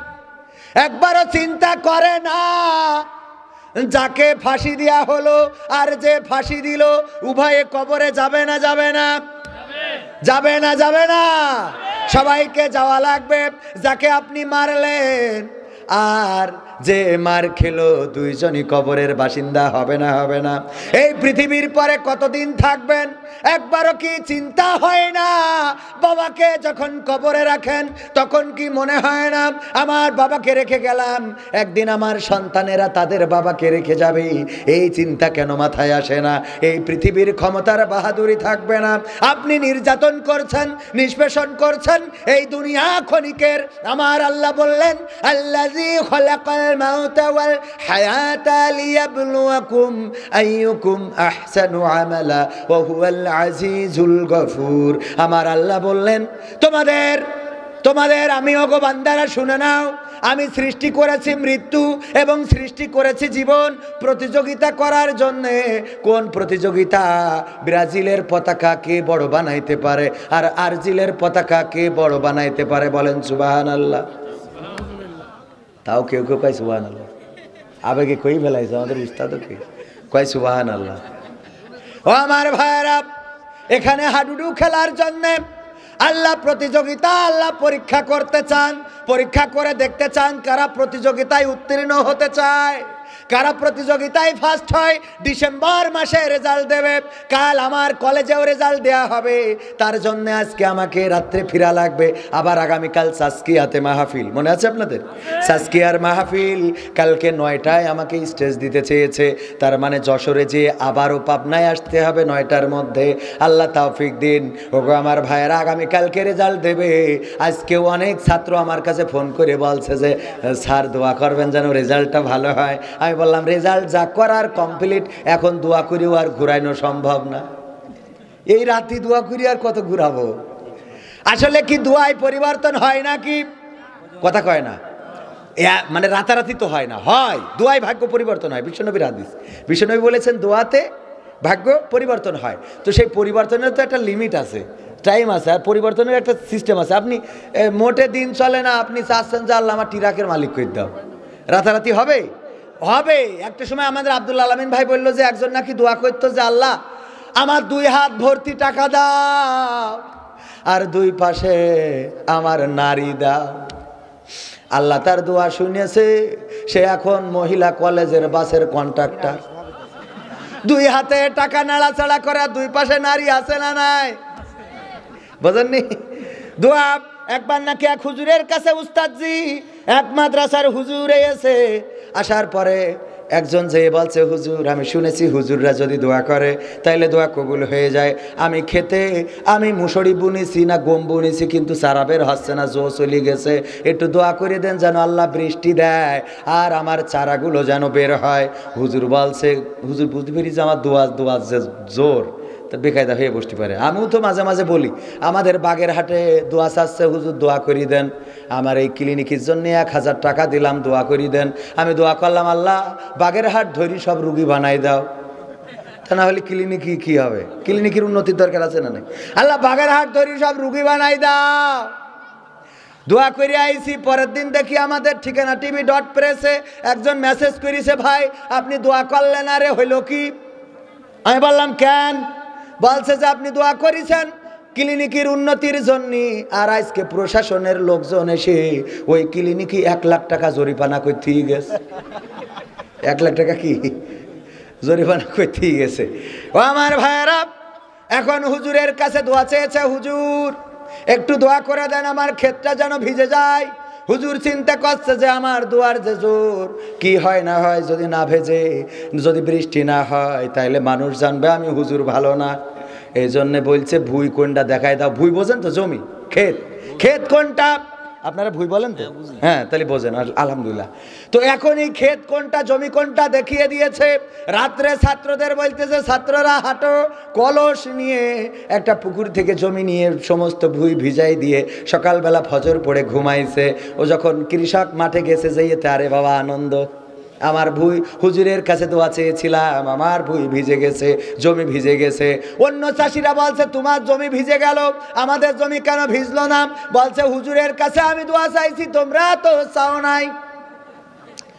A: একবারও চিন্তা করে না। যাকে ফাঁসি দেওয়া হলো আর যে ফাঁসি দিল, উভয়ে কবরে যাবে না যাবে না। যাবে না যাবে না। সবাইকে যাওয়া লাগবে, যাকে আপনি মারলেন, আর যে মার খেলো দুইজনই কবরের বাসিন্দা, হবে না হবে না। এই পৃথিবীর পরে কতদিন থাকবেন? একবারও কি চিন্তা হয় না? বাবাকে যখন কবরে রাখেন, তখন কি মনে হয় না, আমার বাবাকে রেখে গেলাম, একদিন আমার সন্তানেরা তাদের বাবাকে রেখে যাবে এই চিন্তা কেন মাথায় আসে না? এই পৃথিবীর ক্ষমতার বাহাদুরি থাকবে না। আপনি নির্যাতন করছেন, নিষ্পেষণ করছেন, এই দুনিয়া ক্ষণিকের। আমার আল্লাহ বললেন আল্লাজি হায়াতা লিয়াবলুয়াকুম আইয়ুকুম আহসানু আমালা ওয়া হুয়াল আজিজুল গফুর আমার আল্লাহ বললেন, তোমাদের তোমাদের আমি ওগো বান্দারা, শুনে নাও, আমি সৃষ্টি করেছি মৃত্যু এবং সৃষ্টি করেছি জীবন প্রতিযোগিতা করার জন্যে। কোন প্রতিযোগিতা? ব্রাজিলের পতাকা কে বড় বানাইতে পারে? আর আর্জিলের পতাকা কে বড় বানাইতে পারে? বলেন সুবাহান আল্লাহ তাও কেউ কেউ কয় সুবাহান আল্লাহ আবেগে কই ফেলাইছে? আমাদের উস্তাদকে কয় সুবাহান আল্লাহ ও আমার ভাইয়েরা এখানে হাডুডু খেলার জন্যে আল্লাহ প্রতিযোগিতা, আল্লাহ পরীক্ষা করতে চান। পরীক্ষা করে দেখতে চান কারা প্রতিযোগিতায় উত্তীর্ণ হতে চায়। কারা প্রতিযোগিতায় ফার্স্ট হয়? ডিসেম্বর মাসে রেজাল্ট দেবে। কাল আমার কলেজেও রেজাল্ট দেওয়া হবে। তার জন্য আজকে আমাকে রাত্রে ফিরা লাগবে। আবার আগামীকাল সাসকিয়াতে মাহফিল। মনে আছে আপনাদের? সাসকিয়ার মাহফিল। কালকে নয়টায় আমাকে স্টেজ দিতে চেয়েছে। তার মানে যশোরে যে আবারও পাবনায় আসতে হবে নয়টার মধ্যে। আল্লাহ তাওফিক দিন। ওগো আমার ভাইয়েরা, আগামীকালকে রেজাল্ট দেবে। আজকেও অনেক ছাত্র আমার কাছে ফোন করে বলছে যে, স্যার, দোয়া করবেন যেন রেজাল্টটা ভালো হয়। আমি বললাম, রেজাল্ট যা করার কমপ্লিট, এখন দোয়া করিও আর ঘুরাইনো সম্ভব না। এই রাতি দোয়া করি আর কত ঘুরাবো? আসলে কি দোয়ায় পরিবর্তন হয় নাকি? কথা কয় না। মানে রাতারাতি তো হয় না, হয়। দোয়ায় ভাগ্য পরিবর্তন হয়, বিশ্বনবীর হাদিস। বিশ্বনবী বলেছেন, দোয়াতে ভাগ্য পরিবর্তন হয়। তো সেই পরিবর্তনের তো একটা লিমিট আছে টাইম আছে, আর পরিবর্তনের একটা সিস্টেম আছে। আপনি মোটে দিন চলে না, আপনি চাচ্ছেন যে আল্লাহ আমার টিরাকের মালিক করে দাও। রাতারাতি হবে হবে। একটা সময় আমাদের আব্দুল আলমিন ভাই বলল যে, একজন নাকি দোয়া করতো যে, আল্লাহ, আমার দুই হাত ভর্তি টাকা দাও আর দুই পাশে আমার নারী দাও। আল্লাহ তার দোয়া শুনেছে, সে এখন মহিলা কলেজের বাসের কন্ট্রাক্টর। দুই হাতে টাকা নাড়াচাড়া করে, দুই পাশে নারী আছে না নাই? বোঝেননি? দোয়া, একবার নাকি এক হুজুরের কাছে উস্তাদজি, এক মাদ্রাসার হুজুর এসে আসার পরে একজন যে বলছে, হুজুর, আমি শুনেছি হুজুররা যদি দোয়া করে, তাইলে দোয়া কবুল হয়ে যায়। আমি খেতে, আমি মুসড়ি বুনেছি না গম বুনেছি, কিন্তু সারাবের হচ্ছে না, জো চলে গেছে। একটু দোয়া করে দেন যেন আল্লাহ বৃষ্টি দেয় আর আমার চারাগুলো যেন বের হয়। হুজুর বলছে, হুজুর বুঝতে পেরেছি আমার দোয়া দোয়া জোর। তো বেকায়দা হয়ে বসতে পারে। আমিও তো মাঝে মাঝে বলি, আমাদের বাগের হাটে দোয়া চাচ্ছে, হুজুর দোয়া করি দেন। আমার এই ক্লিনিকের জন্য এক হাজার টাকা দিলাম, দোয়া করি দেন। আমি দোয়া করলাম, আল্লাহ, বাগের হাট ধরি, সব রুগী বানাই দাও। তা না হলে ক্লিনিকই কি হবে? ক্লিনিকের উন্নতির দরকার আছে না নাই? আল্লাহ, বাগের হাট ধরি, সব রুগী বানাই দাও। দোয়া করে আইছি, পরের দিন দেখি আমাদের ঠিকানা টিভি ডট প্রেসে একজন মেসেজ করেছে, ভাই, আপনি দোয়া করলেন, আরে হইল কি? আমি বললাম, কেন? বলছে যে আপনি দোয়া করেছেন। ক্লিনিকের উন্নতির জন্য আর আজকে প্রশাসনের লোকজন এসে ওই ক্লিনিকে এক লাখ টাকা জরিপানা করতে গেছে। এক লাখ টাকা কি? জরিমানা করতেই গেছে। ও আমার ভাইয়েরা, এখন হুজুরের কাছে দোয়া চেয়েছে হুজুর, একটু দোয়া করে দেন, আমার ক্ষেতটা যেন ভিজে যায়। হুজুর চিন্তা করছে যে আমার দুয়ার যে জোর, কি হয় না হয় যদি না ভেজে, যদি বৃষ্টি না হয় তাহলে মানুষ জানবে আমি হুজুর ভালো না। এই জন্যে বলছে, ভুই কোনটা দেখায় দাও। ভুই বোঝেন তো জমি, ক্ষেত। ক্ষেত কোনটা? আপনারা ভুল বলেন তো? হ্যাঁ তাহলে বোঝেন আলহামদুলিল্লাহ। তো এখন এই ক্ষেত কোনটা জমি কোনটা দেখিয়ে দিয়েছে? রাত্রে ছাত্রদের বলতেছে ছাত্ররা হাঁটো কলস নিয়ে একটা পুকুর থেকে জমি নিয়ে সমস্ত ভুই ভিজাই দিয়ে সকালবেলা ফজর পড়ে ঘুমাইছে। ও যখন কৃষক মাঠে গেছে যাইয়ে তারে বাবা আনন্দ। আমার ভুই হুজুরের কাছে দোয়া চেয়েছিলাম, আমার ভুই ভিজে গেছে, জমি ভিজে গেছে। অন্য চাষিরা বলছে, তোমার জমি ভিজে গেল, আমাদের জমি কেন ভিজলো না? বলছে, হুজুরের কাছে আমি দোয়া চাইছি, তোমরা তো চাও নাই।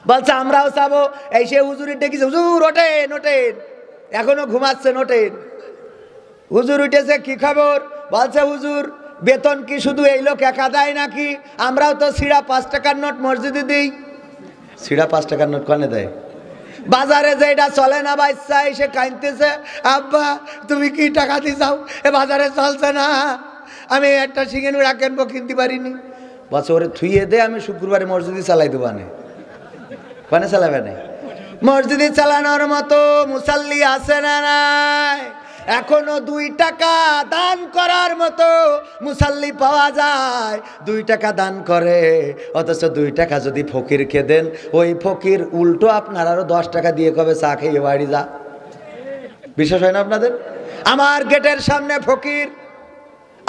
A: বলছে, আমরাও চাবো। এই সে হুজুরের ডেকেছে, হুজুর, ওঠেন ওঠেন। এখনও ঘুমাচ্ছেন, ওঠেন। হুজুর উঠেছে, কি খবর? বলছে, হুজুর, বেতন কি শুধু এই লোক একা দেয় নাকি? আমরাও তো সিরা পাঁচ টাকার নোট মসজিদে দিই। সিরা পাঁচ টাকার নোট কনে দেয়? বাজারে যেটা চলে না বাচ্চা, এসে কাঁদতেছে, আব্বা, তুমি কি টাকা দিয়ে যাও এ বাজারে চলছে না। আমি একটা শিঙে নুড়া কিনবো, কিনতে পারিনি। বছরে থুইয়ে দে, আমি শুক্রবারে মসজিদে চালাই দেবো আনে। কানে চালাবে না মসজিদে চালানোর মতো মুসাল্লি আছে না নাই? এখনও দুই টাকা দান করার মতো মুসাল্লি পাওয়া যায়। দুই টাকা দান করে, অথচ দুই টাকা যদি ফকিরকে দেন, ওই ফকির উল্টো আপনার আরও দশ টাকা দিয়ে কবে চা খেয়ে বাড়ি যা। বিশ্বাস হয় না আপনাদের? আমার গেটের সামনে ফকির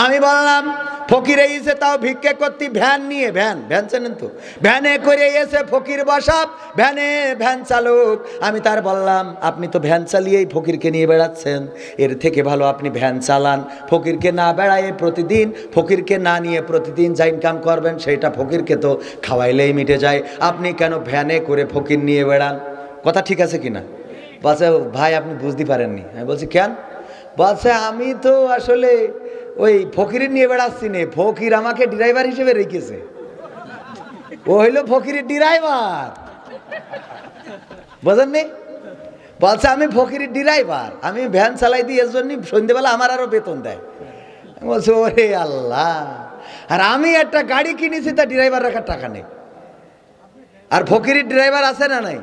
A: আমি বললাম, ফকির এসে তাও ভিক্ষে করতি, ভ্যান নিয়ে, ভ্যান ভ্যান চেনেন তো? ভ্যানে করে এসে ফকির বসাব ভ্যানে ভ্যান চালক। আমি তার বললাম, আপনি তো ভ্যান চালিয়েই ফকিরকে নিয়ে বেড়াচ্ছেন। এর থেকে ভালো আপনি ভ্যান চালান। ফকিরকে না বেড়ায়ে প্রতিদিন, ফকিরকে না নিয়ে প্রতিদিন যা ইনকাম করবেন সেইটা ফকিরকে তো খাওয়াইলেই মিটে যায়। আপনি কেন ভ্যানে করে ফকির নিয়ে বেড়ান? কথা ঠিক আছে কিনা? বলছে, ভাই, আপনি বুঝতে পারেননি। আমি বলছি, কেন? বলছে, আমি তো আসলে ওই ফকির নিয়ে বেড়াচ্ছি নে। ফকির আমাকে ড্রাইভার হিসেবে রেখেছে। ও হইল ফকিরের ড্রাইভার। বোঝেন নি? বলছে, আমি ফকিরের ড্রাইভার। আমি ভ্যান চালাই দিই, এর জন্য সন্ধ্যেবেলা আমার আরও বেতন দেয়। বলছি, ওরে আল্লাহ! আর আমি একটা গাড়ি কিনেছি, তা ড্রাইভার রাখার টাকা নেই। আর ফকিরের ড্রাইভার আছে না নাই?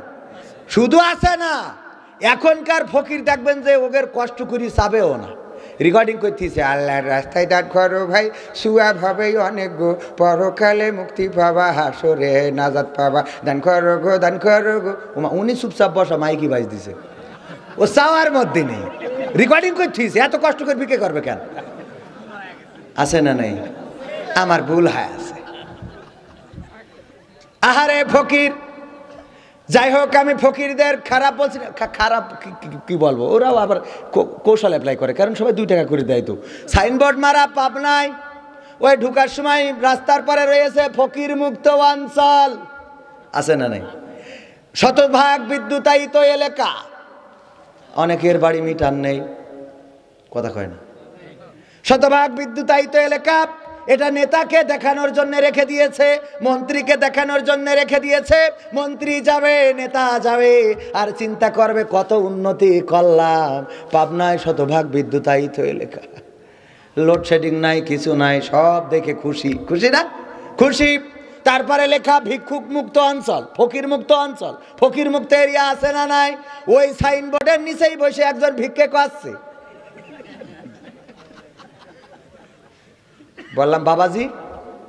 A: শুধু আছে না, এখনকার ফকির দেখবেন যে ওদের কষ্ট করি চাবেও না। রেকর্ডিং করতেছে আল্লাহর রাস্তায় দাঁড় করো ভাই সুয়া ভাবে অনেক গো পরকালে মুক্তি পাবা হাসরে নাজাত পাবা। দান করো গো দান করো গো। ওমা, উনি চুপচাপ বসা মাইকি বাজ দিছে। ও চাওয়ার মধ্যে নেই। রেকর্ডিং করতেছে এত কষ্ট করে বিকে করবে কেন? আছে না নেই? আমার ভুল হয় আছে। আহারে ফকির যাই হোক, আমি ফকিরদের খারাপ বলছি খারাপ কি- বলব? ওরাও আবার কৌশল অ্যাপ্লাই করে, কারণ সবাই দুই টাকা করে দেয় তো। সাইনবোর্ড মারা পাপ নাই। ওই ঢুকার সময় রাস্তার পরে রয়েছে ফকির মুক্ত অঞ্চল। আছে না নাই? শতভাগ বিদ্যুতায়িত এলাকা। অনেকের বাড়ি মিটার নেই। কথা কয় না। শতভাগ বিদ্যুতায়িত এলাকা এটা নেতাকে দেখানোর জন্য রেখে দিয়েছে, মন্ত্রীকে দেখানোর জন্য রেখে দিয়েছে। মন্ত্রী যাবে, নেতা যাবে, আর চিন্তা করবে কত উন্নতি করলাম। পাবনায় শতভাগ বিদ্যুতায়িত এলাকা লোডশেডিং নাই, কিছু নাই, সব দেখে খুশি। খুশি না? খুশি। তারপরে লেখা, ভিক্ষুক মুক্ত অঞ্চল, ফকির মুক্ত অঞ্চল। ফকির মুক্ত এরিয়া আছে না নাই? ওই সাইনবোর্ডের নিচেই বসে একজন ভিক্ষে আসছে। বললাম বাবাজি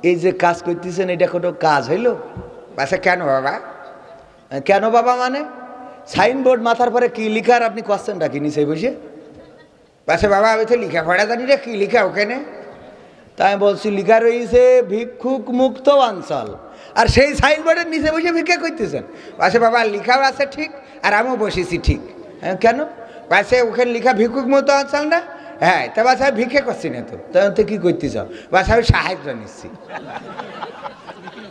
A: এই যে কাজ করতেছেন এটা কোনো কাজ হইল? আচ্ছা কেন বাবা? কেন বাবা মানে? সাইনবোর্ড মাথার পরে কি লিখার আপনি কোশ্চেনটা কি নিচে বসে? আচ্ছা বাবা আমি তো লিখা পড়া জানি রে কি লিখা ওখানে? তাই আমি বলছি লিখা রয়েছে ভিক্ষুক মুক্ত অঞ্চল আর সেই সাইনবোর্ডের নিচে বসে ভিক্ষা করতেছেন। আচ্ছা বাবা লিখাও আছে ঠিক আর আমিও বসেছি ঠিক। হ্যাঁ, কেন? পাশে ওখানে লিখা ভিক্ষুক মুক্ত অঞ্চল না? হ্যাঁ তা বাসায় ভিক্ষে করছি না তো। তখন তো কী করতে চাও বাসায় সাহায্য নিচ্ছি।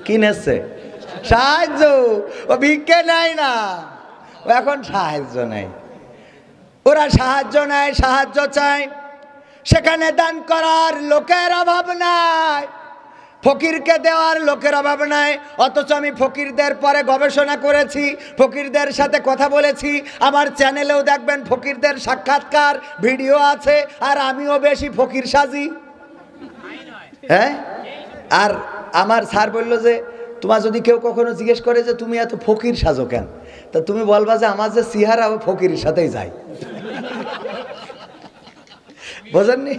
A: কি নিচ্ছে? সাহায্য? ও ভিক্ষে নাই না। ও এখন সাহায্য নাই ওরা সাহায্য নেয়, সাহায্য চায়। সেখানে দান করার লোকের অভাব নাই। ফকিরকে দেওয়ার লোকের অভাব নাই, অথচ আমি ফকিরদের পরে গবেষণা করেছি, ফকিরদের সাথে কথা বলেছি। আমার চ্যানেলেও দেখবেন ফকিরদের সাক্ষাৎকার, ভিডিও আছে, আর আমিও বেশি ফকির সাজি। হ্যাঁ? আর আমার স্যার বলল যে, তোমার যদি কেউ কখনো জিজ্ঞেস করে যে তুমি এত ফকির সাজো কেন? তা তুমি বলবা যে আমার যে সিহারা ফকিরের সাথেই যায়। বোঝেননি?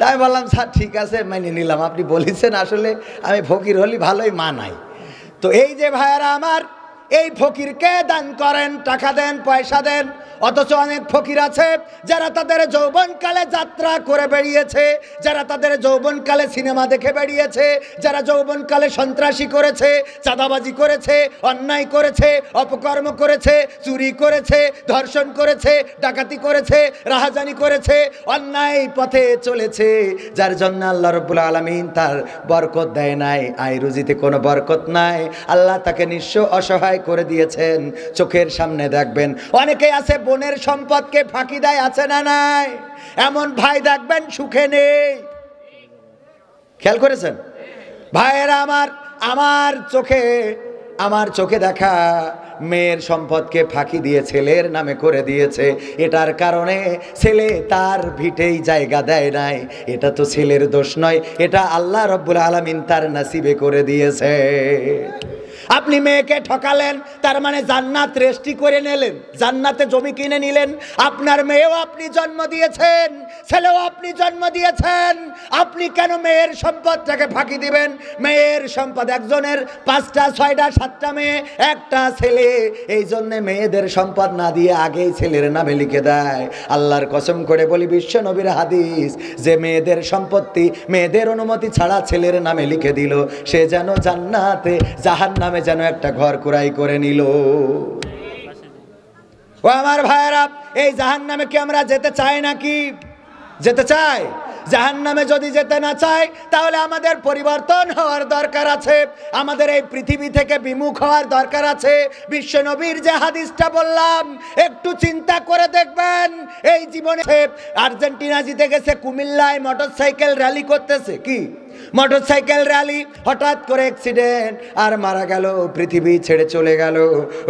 A: তাই বললাম, স্যার, ঠিক আছে, মেনে নিলাম। আপনি বলেছেন আসলে আমি ফকির হলি ভালোই মানাই তো এই যে ভাইয়ারা আমার এই ফকিরকে দান করেন, টাকা দেন, পয়সা দেন। অথচ অনেক ফকির আছে যারা তাদের যৌবনকালে যাত্রা করে বেরিয়েছে যারা তাদের যৌবনকালে সিনেমা দেখে বেরিয়েছে যারা যৌবনকালে সন্ত্রাসী করেছে, চাঁদাবাজি করেছে, অন্যায় করেছে, অপকর্ম করেছে, চুরি করেছে, ধর্ষণ করেছে, ডাকাতি করেছে, রাহাজানি করেছে, অন্যায় পথে চলেছে। যার জন্য আল্লাহ রব্বুল আলমিন তার বরকত দেয় নাই। আয় রুজিতে কোনো বরকত নাই। আল্লাহ তাকে নিঃস্ব অসহায় করে দিয়েছেন। চোখের সামনে দেখবেন। অনেকেই আছে, বোনের সম্পদকে ফাঁকি দেয়, আছে না নাই? এমন ভাই দেখবেন, সুখে নেই। খেয়াল করেছেন? ভাইয়েরা, আমার আমার চোখে আমার চোখে দেখা মেয়ের সম্পদকে ফাঁকি দিয়ে ছেলের নামে করে দিয়েছে। এটার কারণে ছেলে তার ভিটেই জায়গা দেয় নাই। এটা তো ছেলের দোষ নয়, এটা আল্লাহ রব্বুল আলমিন তার নাসিবে করে দিয়েছে। আপনি মেয়েকে ঠকালেন, তার মানে জান্নাত রেস্টি করে নিলেন, জান্নাতে জমি কিনে নিলেন। আপনার মেয়েও আপনি জন্ম দিয়েছেন, ছেলেও আপনি জন্ম দিয়েছেন। আপনি কেন মেয়ের সম্পদটাকে ফাঁকি দিবেন? মেয়ের সম্পদ একজনের, পাঁচটা, ছয়টা, সাতটা মেয়ে, একটা ছেলে। এই জন্যে মেয়েদের সম্পদ না দিয়ে আগেই ছেলের নামে লিখে দেয়। আল্লাহর কসম করে বলি, বিশ্ব নবীর হাদিস, যে মেয়েদের সম্পত্তি, মেয়েদের অনুমতি ছাড়া ছেলের নামে লিখে দিল, সে যেন জান্নাতে জাহান নামে যেন একটা ঘর কুড়াই করে নিল। ও আমার ভাইয়েরা, এই জাহান নামে কি আমরা যেতে চাই নাকি? যেতে চাই? জাহান নামে যদি যেতে না চাই, তাহলে আমাদের পরিবর্তন হওয়ার দরকার আছে। আমাদের এই পৃথিবী থেকে বিমুখ হওয়ার দরকার আছে। বিশ্ব নবীর যে হাদিসটা বললাম, একটু চিন্তা করে দেখবেন। এই জীবনে আর্জেন্টিনা জিতে গেছে কুমিল্লায় মোটরসাইকেল র্যালি করতেছে। কি? মোটরসাইকেল র্যালি, হঠাৎ করে অ্যাক্সিডেন্ট আর মারা গেল, পৃথিবী ছেড়ে চলে গেল।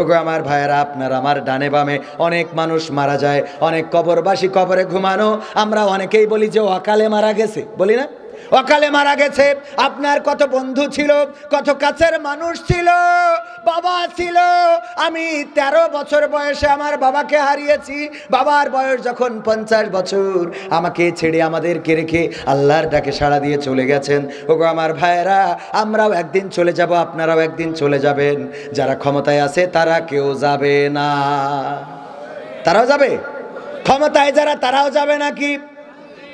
A: ওগো আমার ভাইয়েরা, আপনার আমার ডানে বামে অনেক মানুষ মারা যায়, অনেক কবরবাসী কবরে ঘুমানো। আমরা অনেকেই বলি যে অকালে মারা গেছে, বলি না? অকালে মারা গেছে। আপনার কত বন্ধু ছিল, কত কাছের মানুষ ছিল, বাবা ছিল। আমি ১৩ বছর বয়সে আমার বাবাকে হারিয়েছি। বাবার বয়স যখন পঞ্চাশ বছর, আমাকে ছেড়ে আমাদেরকে রেখে আল্লাহর ডাকে সাড়া দিয়ে চলে গেছেন। ওগো আমার ভাইয়েরা, আমরাও একদিন চলে যাব, আপনারাও একদিন চলে যাবেন। যারা ক্ষমতায় আছে, তারা কেউ যাবে না। তারাও যাবে? ক্ষমতায় যারা, তারাও যাবে নাকি?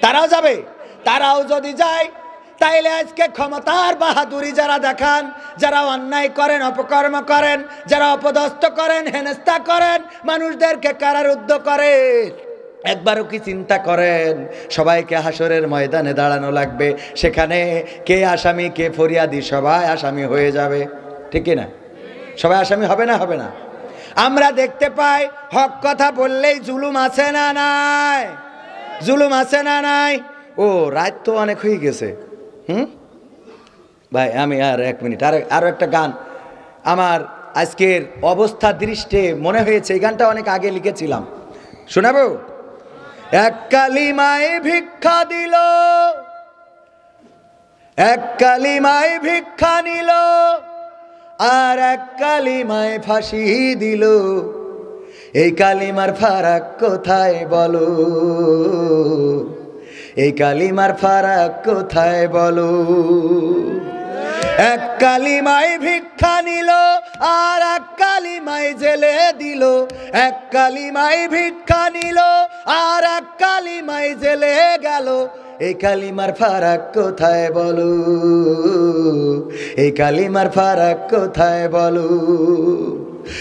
A: তারাও যাবে? তারাও যদি যায়, তাইলে আজকে ক্ষমতার বাহাদুরি যারা দেখান, যারা অন্যায় করেন, অপকর্ম করেন, যারা অপদস্থ করেন, হেনস্থা করেন, মানুষদেরকে কারারুদ্ধ করেন। একবারও কি চিন্তা করেন, সবাইকে হাসরের ময়দানে দাঁড়ানো লাগবে, সেখানে কে আসামি, কে ফরিয়াদি, সবাই আসামি হয়ে যাবে, ঠিক না সবাই আসামি হবে না হবে না? আমরা দেখতে পাই, হক কথা বললেই জুলুম আছে না নাই? জুলুম আছে না নাই? ও, রাত তো অনেক হয়ে গেছে। হুম? ভাই, আমি আর এক মিনিট, আর আরও একটা গান। আমার আজকের অবস্থা দৃষ্টে মনে হয়েছে, এই গানটা অনেক আগে লিখেছিলাম। শোনাবো? এক কালিমায় ভিক্ষা দিল, এক কালিমায় ভিক্ষা নিল, আর এক কালিমায় ফাঁসি দিল। এই কালিমার ফারাক কোথায় বলো? এই কালিমার ফারাক কোথায় বলো? এক কালিমায় ভিক্ষা নিল আর এক কালিমায় জেলে দিল। এক কালিমায় ভিক্ষা নিল আর এক কালিমায় জেলে গেল। এই কালিমার ফারাক কোথায় বলো? এই কালিমার ফারাক কোথায় বলো?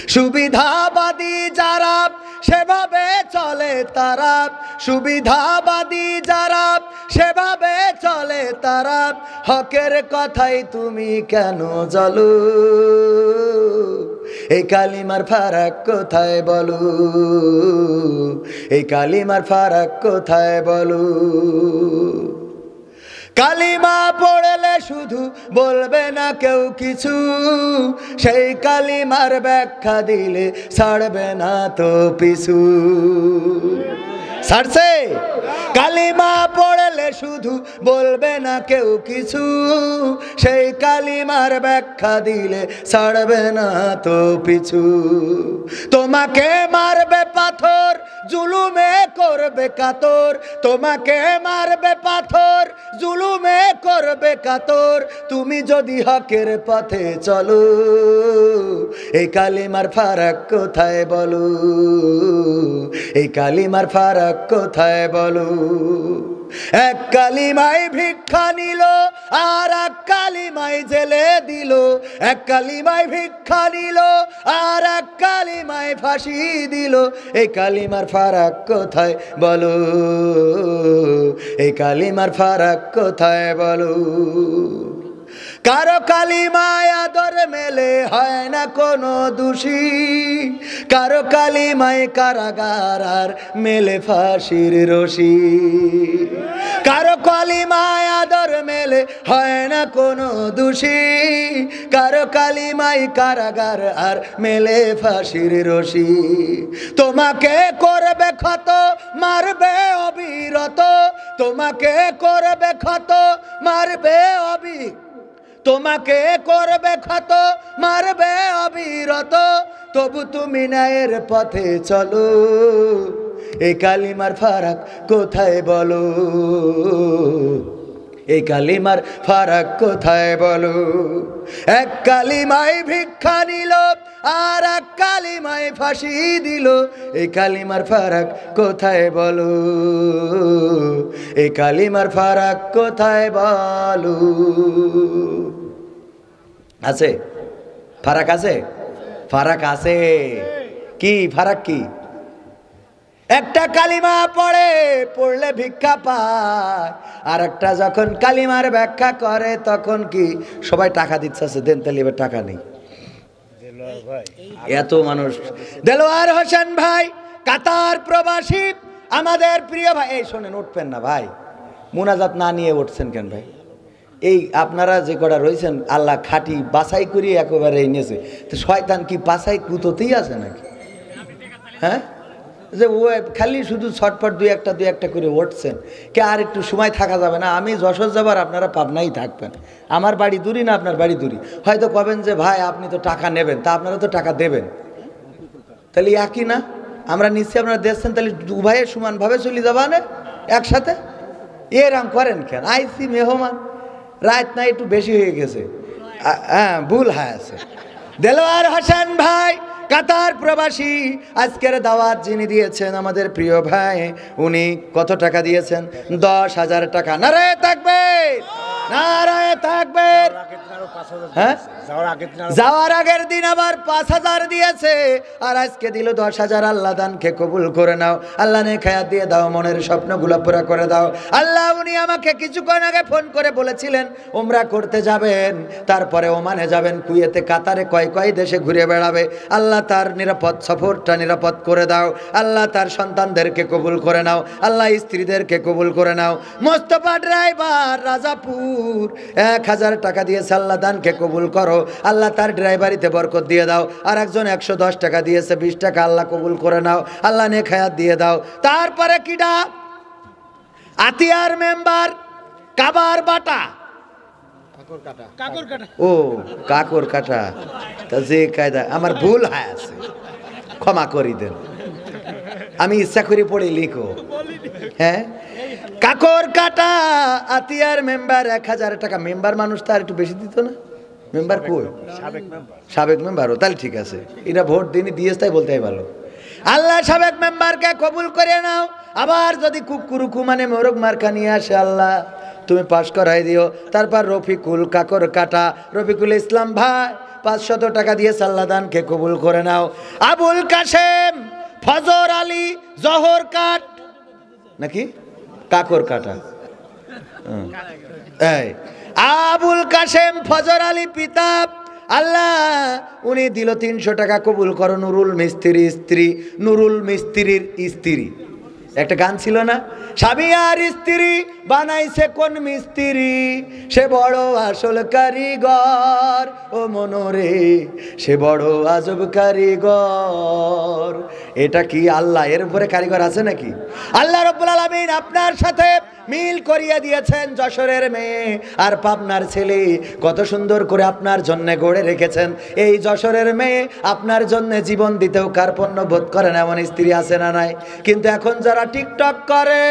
A: সুবিধাবাদী যারা সেভাবে চলে তারা, সুবিধাবাদী যারা সেভাবে চলে তারা, হকের কথাই তুমি কেন জলো এই কালিমার ফারাক কোথায় বলু? এই কালিমার ফারাক কোথায় বলো? কালিমা পড়লে শুধু বলবে না কেউ কিছু। সেই কালিমার ব্যাখ্যা দিলে ছাড়বে না তো পিছু। ছাড়ছে? কালিমা পড়লে শুধু বলবে না কেউ কিছু। সেই কালিমার ব্যাখ্যা দিলে ছাড়বে না তো পিছু। তোমাকে মারবে পাথর জুলুমে করবে কাতর, তোমাকে মারবে পাথর। জুলুমে করবে কাতর, তুমি যদি হকের পথে চলো, এই কালিমার ফারাক কোথায় বলো? এই কালিমার ফারাক কোথায় বলো? এক কালিমাই ভিক্ষা নিল, আর এক কালিমায় জেলে দিল। এক কালিমাই ভিক্ষা নিল, আর এক কালিমায় ফাঁসি দিল। এই কালিমার ফারাক কোথায় বলো? এই কালিমার ফারাক কোথায় বলো? কারও কালিমায় আদর মেলে হয় না কোনো দোষী। কারও কালিমায় কারাগার আর মেলে ফাঁসির রশি। কারও কালিমায় আদর মেলে হয় না কোনো দোষী। কারও কালিমায় কারাগার আর মেলে ফাঁসির রশি। তোমাকে করবে ক্ষত, মারবে অবিরত। তোমাকে করবে ক্ষত, মারবে অবি তোমাকে করবে ক্ষত, মারবে অবিরত, তবু তুমি ন্যায়ের পথে চলো। এই কালিমার ফারাক কোথায় বলো? এই কালিমার ফারাক কোথায় বলো? এক কালিমায় ভিক্ষা নিল আর এক কালিমায় ফাঁসি দিল। এই কালিমার ফারাক কোথায় বলো? এই কালিমার ফারাক কোথায় বলো? আছে? ফারাক আছে? ফারাক আছে। কি? ফারাক কি? একটা কালিমা পড়ে পড়লে ভিক্ষা পায়। আর একটা যখন কালিমার ব্যাখ্যা করে তখন কি সবাই টাকা দিচ্ছে? আছে দেন তাহলে এবার টাকা নেই। এত মানুষ। দেলোয়ার হোসেন ভাই কাতার প্রবাসী আমাদের প্রিয় ভাই। এই শোনেন উঠবেন না ভাই। মুনাজাত না নিয়ে উঠছেন কেন ভাই? এই আপনারা যে কটা রয়েছেন আল্লাহ খাটি বাছাই করিয়ে একেবারে এনেছে। তো শয়তান কি বাছাই কুতোতেই আছে নাকি? হ্যাঁ? যে ও খালি শুধু ছটপট দুই একটা দুই একটা করে উঠছেন কে আর একটু সময় থাকা যাবে না। আমি যশোর যাবার আপনারা পাবনাই থাকবেন। আমার বাড়ি দূরই না আপনার বাড়ি দূরই। হয়তো কবেন যে, ভাই, আপনি তো টাকা নেবেন। তা আপনারা তো টাকা দেবেন। তাহলে একই না? আমরা নিশ্চয়ই আপনারা দেখছেন, তাহলে উভয়ের সমানভাবে চলে যাবা না? একসাথে? এরাম করেন কেন? আইসি মেহমান। রাত না একটু বেশি হয়ে গেছে। হ্যাঁ ভুল হ্যাঁ আছে। দেলোয়ার হোসেন ভাই কাতার প্রবাসী আজকের দাওয়াত যিনি দিয়েছেন আমাদের প্রিয় ভাই, উনি কত টাকা দিয়েছেন? দশ হাজার টাকা। নারায় থাকবে! নারায় থাকবে! হ্যাঁ? যাওয়ার আগের দিন আবার পাঁচ হাজার দিয়েছে। আর আজকে দিল দশ হাজার। আল্লাহ দানকে কবুল করে নাও। আল্লাহ নে দিয়ে দাও, মনের পুরা করে দাও। আল্লাহ, উনি আমাকে কিছুক্ষণ আগে ফোন করে বলেছিলেন ওমরা করতে যাবেন, তারপরে ওমানে যাবেন, কুয়েতে, কাতারে কয় কয় দেশে ঘুরে বেড়াবে? আল্লাহ তার নিরাপদ সফরটা নিরাপদ করে দাও। আল্লাহ তার সন্তানদেরকে কবুল করে নাও। আল্লাহ স্ত্রীদেরকে কবুল করে নাও। মোস্তফা ড্রাইভার রাজাপুর, এক হাজার টাকা দিয়েছে আল্লাহ দানকে কবুল করো। আল্লাহ তার ড্রাইভারিতে বরকত দিয়ে দাও। আর একজন একশো দশ টাকা দিয়েছে, বিশ টাকা আল্লাহ কবুল করে নাও। আল্লাহ নে খায়াত দিয়ে দাও। তারপরে কিডা আতিয়ার মেম্বার, কাবার বাটা। ও কাকর কাটা তা যে কায়দা আমার ভুল হয় আছে। ক্ষমা করি দেন। আমি ইচ্ছা করে পড়ে লিখো। হ্যাঁ? কাকর কাটা আতিয়ার মেম্বার এক হাজার টাকা। মেম্বার মানুষ তার একটু বেশি দিত না। মেম্বার কই? সাবেক মেম্বারও তাহলে ঠিক আছে। এটা ভোট দিনই দিয়েছে তাই বলতে হয় ভালো। আল্লাহ সাবেক মেম্বারকে কবুল করে নাও। আবার যদি কুকুরুকু মানে মোরগ মার্কা নিয়ে আসে আল্লাহ। তুমি পাশ করাই দিও। তারপর রফিকুল কাকর কাটা। রফিকুল ইসলাম, ভাই, পাঁচশত টাকা দিয়ে সাল্লাদানকে কবুল করে নাও। আবুল কাশেম, ফজর আলী, জহর কাট। নাকি? কাকর কাটা। আবুল কাশেম, ফজর আলী পিতাব আল্লাহ, উনি দিল তিনশো টাকা কবুল করো নুরুল মিস্ত্রির স্ত্রী, নুরুল মিস্ত্রির স্ত্রী। একটা গান ছিল না? সাবিয়ার স্ত্রী বানাইছে কোন মিস্ত্রি? সে বড় আসল কারিগর। ও মনোরে, সে বড় আজব কারিগর। এটা কি আল্লাহ? এর উপরে কারিগর আছে নাকি? আল্লাহ রব্বুল আলমিন আপনার সাথে মিল করিয়ে দিয়েছেন যশোরের মেয়ে। আর পাবনার ছেলে কত সুন্দর করে আপনার জন্য গড়ে রেখেছেন। এই যশোরের মেয়ে আপনার জন্য জীবন দিতেও কার্পণ্য বোধ করেন এমন স্ত্রী আছে না নাই? কিন্তু এখন যারা টিকটক করে,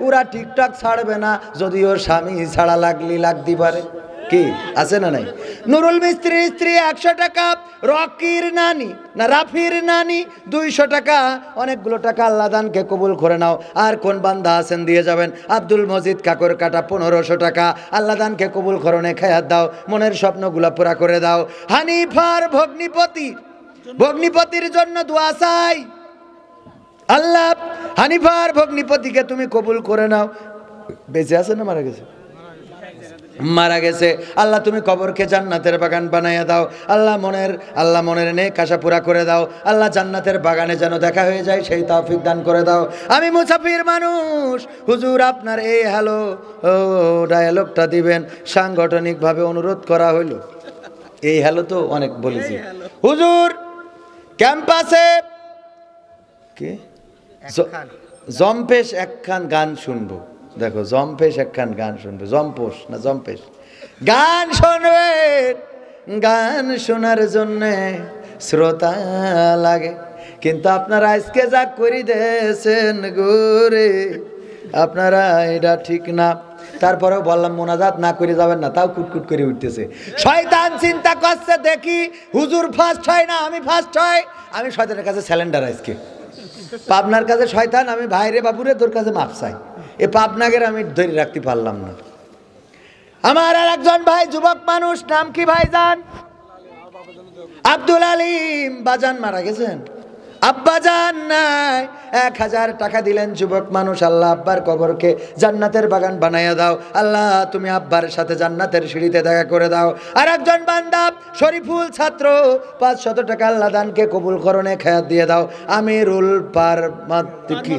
A: ওরা টিকটক ছাড়বে না যদিও স্বামী ছাড়া লাগলি লাগতে পারে। কি? আছে না নাই? নুরুল মিস্ত্রির স্ত্রী একশো টাকা, রকির নানি, না রাফির নানি, দুইশো টাকা। অনেকগুলো টাকা আল্লাহ দানকে কবুল করে নাও। আর কোন বান্দা আছেন দিয়ে যাবেন? আব্দুল মজিদ কাকর কাটা পনেরোশো টাকা। আল্লাহ দানকে কবুল করনে খেয়াত দাও, মনের স্বপ্নগুলো পুরা করে দাও। হানিফার ভগ্নিপতি, ভগ্নিপতির জন্য দোয়া চাই। আল্লাহ, হানিফার ভগ্নিপতিকে তুমি কবুল করে নাও। বেঁচে আছে না মারা গেছে? মারা গেছে। আল্লাহ তুমি কবরকে জান্নাতের বাগান বানাইয়া দাও। আল্লাহ মনের আল্লাহ মনের নে কাশা পুরা করে দাও। আল্লাহ জান্নাতের বাগানে যেন দেখা হয়ে যায় সেই তৌফিক দান করে দাও। আমি মুসাফির মানুষ। হুজুর আপনার এই হ্যালো ও ডায়ালগটা দিবেন। সাংগঠনিকভাবে অনুরোধ করা হইল। এই হ্যালো তো অনেক বলেছি। হুজুর ক্যাম্পাসে কি? জম্পেশ একখান গান শুনব। দেখো, জম্পেশ একখান গান শুনবে। জম্পোষ না জম্পেশ? গান শুনবে। গান শোনার জন্যে শ্রোতা লাগে। কিন্তু আপনারা আজকে যা করি দেছেন গোরে, আপনারা এটা ঠিক না। তারপরেও বললাম, মোনাজাত না করে যাবেন না, তাও কুটকুট করে উঠতেছে। শয়তান চিন্তা করছে, দেখি হুজুর ফার্স্ট হয় না, আমি ফার্স্ট হয়। আমি শয়তানের কাছে স্যালেন্ডার আজকে। পাবনার কাছে শয়তান, আমি ভাইরে বাবুরে তোর কাছে মাপ চাই। এ পাবনাগের আমি ধরে রাখতে পারলাম না। আমার আর একজন ভাই যুবক মানুষ, নাম কি ভাই যান আব্দুল আলিম। বাজান মারা গেছেন। আব্বাজান নাই। এক হাজার টাকা দিলেন যুবক মানুষ। আল্লাহ আব্বার কবরকে জান্নাতের বাগান বানাইয়া দাও। আল্লাহ, তুমি আব্বার সাথে জান্নাতের সিঁড়িতে দেখা করে দাও। আর একজন বান্দাব শরীফুল ছাত্র পাঁচ শত টাকা আল্লাহ দানকে কবুল করণে খেয়াত দিয়ে দাও। আমিরুল পার কি?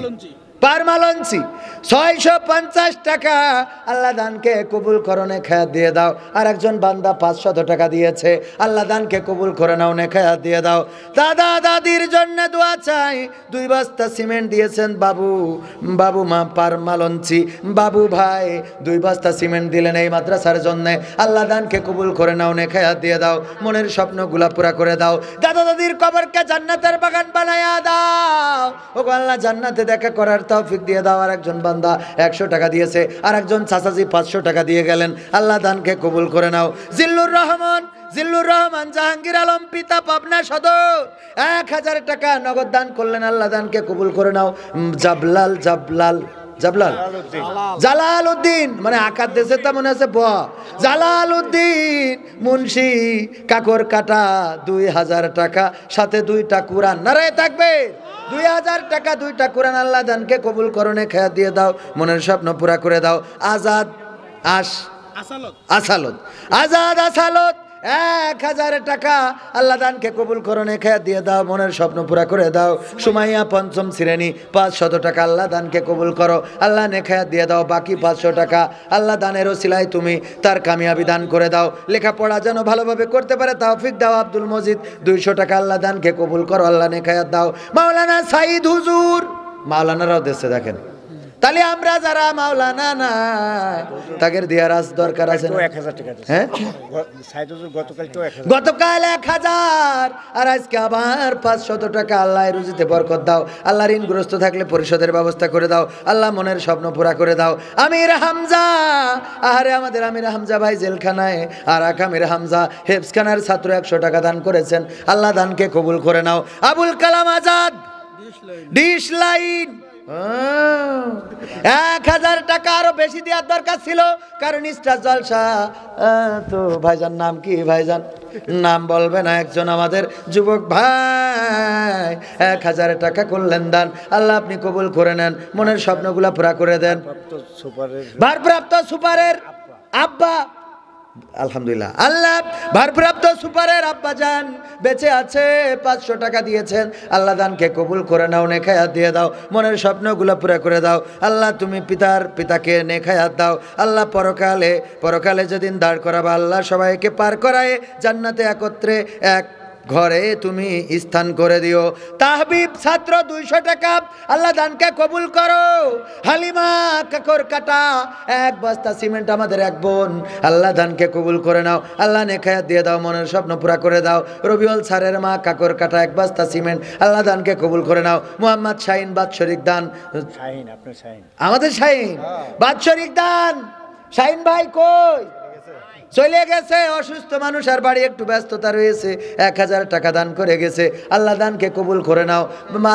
A: পারমালঞ্চি। ছয়শো পঞ্চাশ টাকা। আল্লাহ দানকে কবুল করণে খেয়াত দিয়ে দাও। আর একজন বান্দা পাঁচশত টাকা দিয়েছে। আল্লাহ দানকে কবুল করে নাও, নে খেয়াত দিয়ে দাও। দাদা, দাদির জন্য দোয়া চাই। দুই বস্তা সিমেন্ট দিয়েছেন বাবু। বাবু মা, পারমালঞ্চি। বাবু ভাই, দুই বস্তা সিমেন্ট দিলেন এই মাদ্রাসার জন্যে। আল্লাহ দানকে কবুল করে নাও, নে খেয়াত দিয়ে দাও। মনের স্বপ্নগুলা পুরা করে দাও। দাদা, দাদির কবরকে জান্নাতের বাগান বানায়া দাও। ও আল্লাহ, জান্নাতে দেখা করার তৌফিক দিয়ে দাও আর একজন বান্দা একশো টাকা দিয়েছে আর একজন চাচাজি পাঁচশো টাকা দিয়ে গেলেন। আল্লাহ দানকে কবুল করে নাও। জিল্লুর রহমান জিল্লুর রহমান, জাহাঙ্গীর আলম, পিতা পাবনা সদর, এক হাজার টাকা নগদ দান করলেন, আল্লাহ দানকে কবুল করে নাও। জাবলাল জাবলাল। জাবলাল। জালাল উদ্দিন মানে আকার দেশে তা মনে আছে ব জালাল উদ্দিন মুন্সি কাকর কাটা দুই হাজার টাকা সাথে দুইটা কুরান নারায় থাকবে দুই হাজার টাকা দুইটা কোরআন আল্লাহ দানকে কবুল করণে খেয়া দিয়ে দাও মনের স্বপ্ন পুরা করে দাও। আজাদ আস আসালত। আসালত। আজাদ আসালত। এক হাজার টাকা আল্লাহ দানকে কবুল করণে খেয়া দিয়ে দাও, মনের স্বপ্ন পুরা করে দাও। সুমাইয়া পঞ্চম শ্রেণি পাঁচ শত টাকা আল্লাহ দানকে কবুল করো। আল্লাহ নে খেয়া দিয়ে দাও, বাকি পাঁচশো টাকা আল্লাহ দানেরও সিলাই তুমি তার কামিয়াবি দান করে দাও। লেখাপড়া যেন ভালোভাবে করতে পারে, তাওফিক দাও আব্দুল মজিদ। দুইশো টাকা আল্লাহ দানকে কবুল করো, আল্লাহ নে খেয়া দাও। মাওলানা সাইদ হুজুর। মাওলানারাও দেশে দেখেন। তাহলে আমরা যারা মাওলানা নাই তাদের দেওয়ার আজ দরকার আছে না? হ্যাঁ?
B: গতকাল এক হাজার
A: আর আজকে আবার পাঁচশত টাকা আল্লাহ রুজিতে বরকত দাও। আল্লাহ ঋণগ্রস্ত থাকলে পরিশোধের ব্যবস্থা করে দাও। আল্লাহ মনের স্বপ্ন পুরা করে দাও। আমির হামজা আহারে আমাদের আমির হামজা ভাই জেলখানায় আর আমির হামজা হেফসখানার ছাত্র একশো টাকা দান করেছেন। আল্লাহ দানকে কবুল করে নাও। Abul Kalam Azad dish line. এক হাজার টাকা আরও বেশি দেওয়ার দরকার ছিল কারণ ইস্টার জলসা তো ভাইজান নাম কি ভাইজান? নাম বলবে না একজন আমাদের যুবক ভাই। এক হাজার টাকা করলেন দান। আল্লাহ আপনি কবুল করে নেন মনের স্বপ্নগুলা পুরা করে দেন।
B: সুপারের
A: ভারপ্রাপ্ত সুপারের আব্বা। আলহামদুলিল্লাহ। আল্লাহ, ভারপ্রাপ্ত সুপারের আব্বা যান বেঁচে আছে, পাঁচশো টাকা দিয়েছেন। আল্লাহ দানকে কবুল করে নাও, নেখায়াত দিয়ে দাও। মনের স্বপ্নগুলো পুরো করে দাও। আল্লাহ, তুমি পিতার পিতাকে নেখায়াত দাও। আল্লাহ পরকালে পরকালে যেদিন দাঁড় করাবা, আল্লাহ সবাইকে পার করায় জান্নাতে একত্রে এক ঘরে তুমি স্থান করে দিও। তাহবিব ছাত্র দুইশো টাকা। আল্লাহ দানকে কবুল করো। হালিমা কাকর কাটা এক বস্তা সিমেন্ট আমাদের এক বোন। আল্লাহ দানকে কবুল করে নাও। আল্লাহ নেখায়াত দিয়ে দাও মনের স্বপ্ন পুরা করে দাও। রবিউল স্যারের মা কাকর কাটা এক বস্তা সিমেন্ট। আল্লাহ দানকে কবুল করে নাও। মোহাম্মদ শাহিন বাৎসরিক দান। আমাদের শাহিন। বাৎসরিক দান। শাহিন ভাই কই? চলে গেছে, অসুস্থ মানুষ আর বাড়ি একটু ব্যস্ততা রয়েছে। এক হাজার টাকা দান করে গেছে। আল্লাহ দানকে কবুল করে নাও।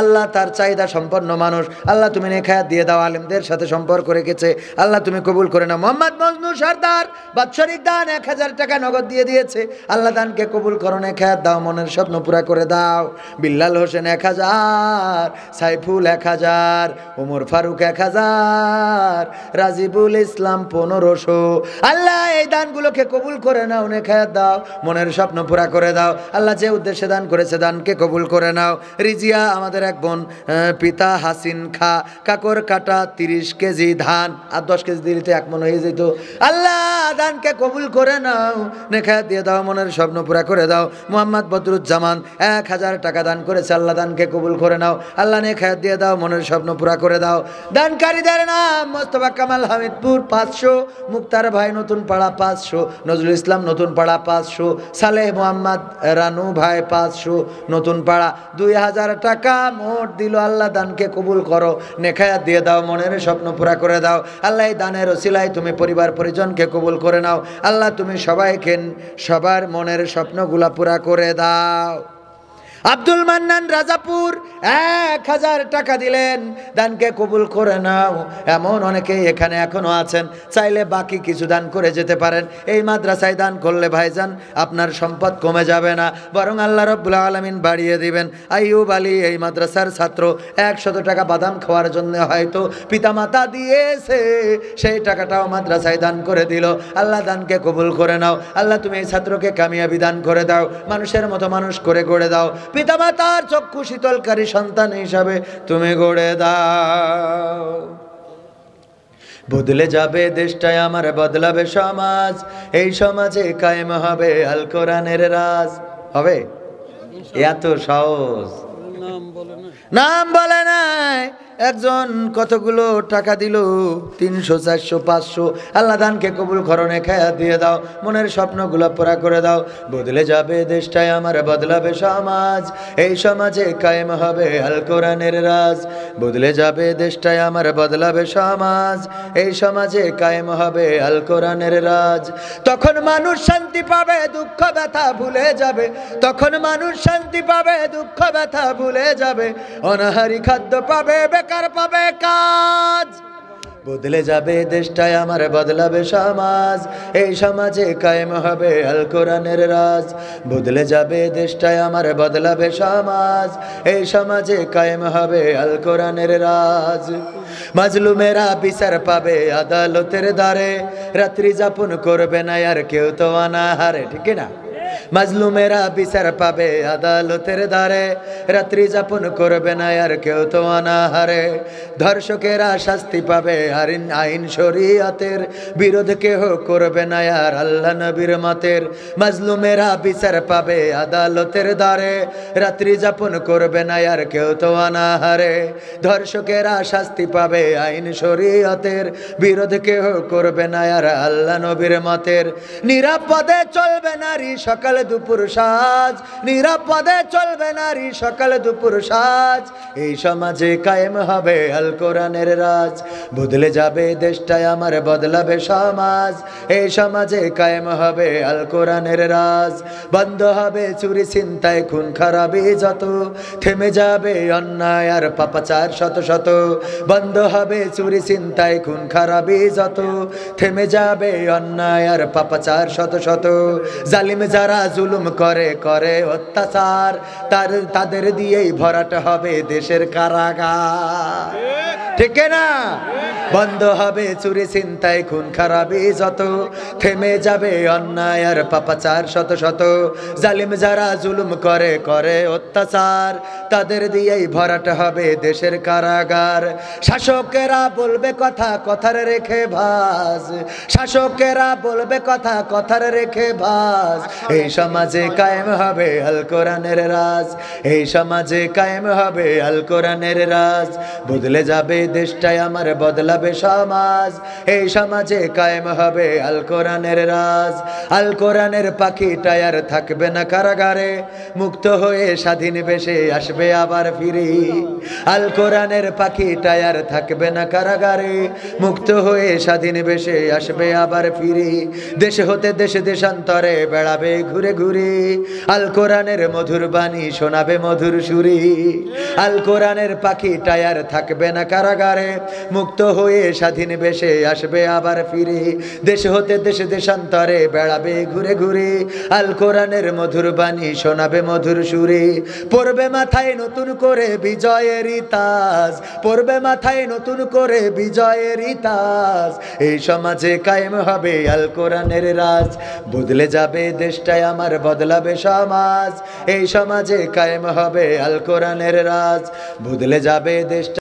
A: আল্লাহ তার চাহিদা সম্পন্ন মানুষ। আল্লাহ তুমি নেখায়াত দিয়ে দাও, আলিমদের সাথে সম্পর্ক রেখেছে। আল্লাহ তুমি কবুল করে নাও। মোহাম্মদ মজনু সর্দার, বাৎসরিক দান এক হাজার টাকা নগদ দিয়ে দিয়েছে। আল্লাহ দানকে কবুল করো, নেখায়াত দাও, মনের স্বপ্ন পুরা করে দাও। বিল্লাল হোসেন এক হাজার, সাইফুল এক হাজার, ওমর ফারুক এক হাজার, রাজিবুল ইসলাম পনেরোশো। আল্লাহ এই দানগুলোকে কবুল করে নাও নেখায়াত দাও, মনের স্বপ্ন পুরা করে দাও। আল্লাহ যে উদ্দেশ্যে দান করেছে, দানকে কবুল করে নাও। রিজিয়া আমাদের এক বোন পিতা হাসিন খা, কাকর কাটা তিরিশ কেজি ধান, আর দশ কেজি দিলিতে এক মন হয়ে যেত। আল্লাহ দানকে কবুল করে নাও নেখায়াত দিয়ে দাও, মনের স্বপ্ন পুরা করে দাও। মোহাম্মদ বদরুজ্জামান এক হাজার টাকা দান করেছে, আল্লাহ দানকে কবুল করে নাও। আল্লাহ নেখায়াত দিয়ে দাও, মনের স্বপ্ন পুরা করে দাও। দানকারীদের নাম মোস্তফা কামাল হামিদপুর পাঁচশো, মুক্তার ভাই নতুন পাড়া পাঁচশো। নজরুল ইসলাম, নতুন পাড়া পাঁচশো। সালেহ মোহাম্মদ, রানু ভাই পাঁচশো। নতুন পাড়া দুই হাজার টাকা, মোট দিল আল্লাহ, দানকে কবুল করো। নেখায়াত দিয়ে দাও, মনের স্বপ্ন পুরা করে দাও। আল্লাহ এই দানের ওসিলায় তুমি পরিবার পরিজনকে কবুল করে নাও। আল্লাহ তুমি সবাইকে, সবার মনের স্বপ্নগুলা পুরা করে দাও। আব্দুল মান্নান রাজাপুর এক হাজার টাকা দিলেন। দানকে কবুল করে নাও। এমন অনেকে এখানে এখনও আছেন, চাইলে বাকি কিছু দান করে যেতে পারেন। এই মাদ্রাসায় দান করলে ভাইজান, আপনার সম্পদ কমে যাবে না। বরং আল্লাহ রব্বুল আলমিন বাড়িয়ে দিবেন। আইয়ুব আলী এই মাদ্রাসার ছাত্র, একশত টাকা বাদাম খাওয়ার জন্য হয়তো পিতামাতা দিয়েছে। সেই টাকাটাও মাদ্রাসায় দান করে দিল। আল্লাহ দানকে কবুল করে নাও। আল্লাহ তুমি এই ছাত্রকে কামিয়াবি দান করে দাও। মানুষের মতো মানুষ করে গড়ে দাও। পিতামাতার চক্ষু শীতলকারী সন্তান হিসাবে তুমি গড়ে দাও। বদলে যাবে দেশটায় আমার বদলাবে সমাজ। এই সমাজে কায়েম হবে আল কোরআনের রাজ। হবে? এত সহজ। নাম বলে নাই। একজন কতগুলো টাকা দিল? তিনশো, চারশো, পাঁচশো। আল্লাহ দানকে কবুল করণে খায়া দিয়ে দাও। মনের স্বপ্নগুলো পুরা করে দাও। বদলে যাবে দেশটায়, আমার বদলাবে সমাজ। এই সমাজে কায়েম হবে আল কোরআনের রাজ। বদলে যাবে দেশটায়, আমার বদলাবে সমাজ। এই সমাজে কায়েম হবে আল কোরআনের রাজ। তখন মানুষ শান্তি পাবে, দুঃখ, ব্যথা ভুলে যাবে। তখন মানুষ শান্তি পাবে, দুঃখ, ব্যথা ভুলে যাবে। অনাহারি খাদ্য পাবে বেকার পাবে কাজ। বদলে যাবে দেশটায়, আমার বদলাবে সমাজ। এই সমাজে কায়েম হবে আল কোরআনের রাজ। বদলে যাবে দেশটায়, আমার বদলাবে সমাজ। এই সমাজে কায়েম হবে আল কোরআনের রাজ। মাজলুমেরা বিচার পাবে আদালতের দ্বারে। রাত্রি যাপন করবে না, আর কেউ তো অনাহারে, ঠিক না মাজলুমেরা বিচার পাবে আদালতের দ্বারে। রাত্রি যাপন করবে না আর কেউ তো অনাহারে। ধর্ষকেরা শাস্তি পাবে আইন আইন শরীয়তের বিরোধ কেহ করবে না আর আল্লাহ নবীর মতের। মাজলুমেরা বিচার পাবে আদালতের দ্বারে। রাত্রি যাপন করবে না আর কেউ তো অনাহারে। ধর্ষকেরা শাস্তি পাবে আইন শরীয়তের বিরোধ কেহ করবে না আর আল্লাহ নবীর মতের। নিরাপদে চলবে নারী সকাল দুপুর সাজ, নিরাপদে চলবে নারী সকাল দুপুর সাজ। এই সমাজে কায়েম হবে আল কোরআনের রাজ। বদলে যাবে দেশটায় আমার, বদলাবে সমাজ। এই সমাজে কায়েম হবে আল কোরআনের রাজ। বন্ধ হবে চুরি চিন্তায় খুন খারাপি যত। থেমে যাবে অন্যায় আর পাপাচার শত শত। বন্ধ হবে চুরি চিন্তায় খুন খারাপি যত। থেমে যাবে অন্যায় আর পাপাচার শত শত। জালিম যারা জুলুম করে করে অত্যাচার তার তাদের দিয়েই ভরাট হবে দেশের কারাগার। ঠিক না বন্ধ হবে চুরি চিন্তায় খুন, খারাপি যত। থেমে যাবে অন্যায় আর পাপাচার শত শত। জালিম যারা জুলুম করে করে অত্যাচার। তাদের দিয়েই ভরাট হবে দেশের কারাগার। শাসকেরা বলবে কথা, কথার রেখে ভাস শাসকেরা বলবে কথা, কথার রেখে ভাস এই সমাজে কায়েম হবে আল কোরআনের রাজ। এই সমাজে কায়েম হবে আল কোরআনের রাজ। বদলে যাবে দেশটাই আমার বদলাবে সমাজ। এই সমাজে কায়েম হবে আল কোরআনের রাজ। আল কোরআনের পাখিটাই আর থাকবে না কারাগারে। মুক্ত হয়ে স্বাধীন বেশে আসবে আবার ফিরে। আল কোরআনের পাখিটাই আর থাকবে না কারাগারে। মুক্ত হয়ে স্বাধীন বেশে আসবে আবার ফিরে। দেশে হতে দেশে দেশান্তরে বেড়াবে ঘুরে ঘুরে। আল কোরআনের মধুর বাণী শোনাবে মধুর সুরি। আল কোরআনের পাখি টায়ার থাকবে না কারাগারে মুক্ত হয়ে স্বাধীন বেশে আসবে আবার ফিরে। দেশ হতে দেশে দেশান্তরে বেড়াবে ঘুরে ঘুরে। আল কোরআনের মধুর বাণী শোনাবে মধুর সুরে। পড়বে মাথায় নতুন করে বিজয়ের ইতাজ। পড়বে মাথায় নতুন করে বিজয়ের ইতাজ। এই সমাজে কায়েম হবে আল কোরআনের রাজ। বদলে যাবে দেশটায় আমার, বদলাবে সমাজ। এই সমাজে কায়েম হবে আল কোরআনের রাজ। বদলে যাবে দেশটা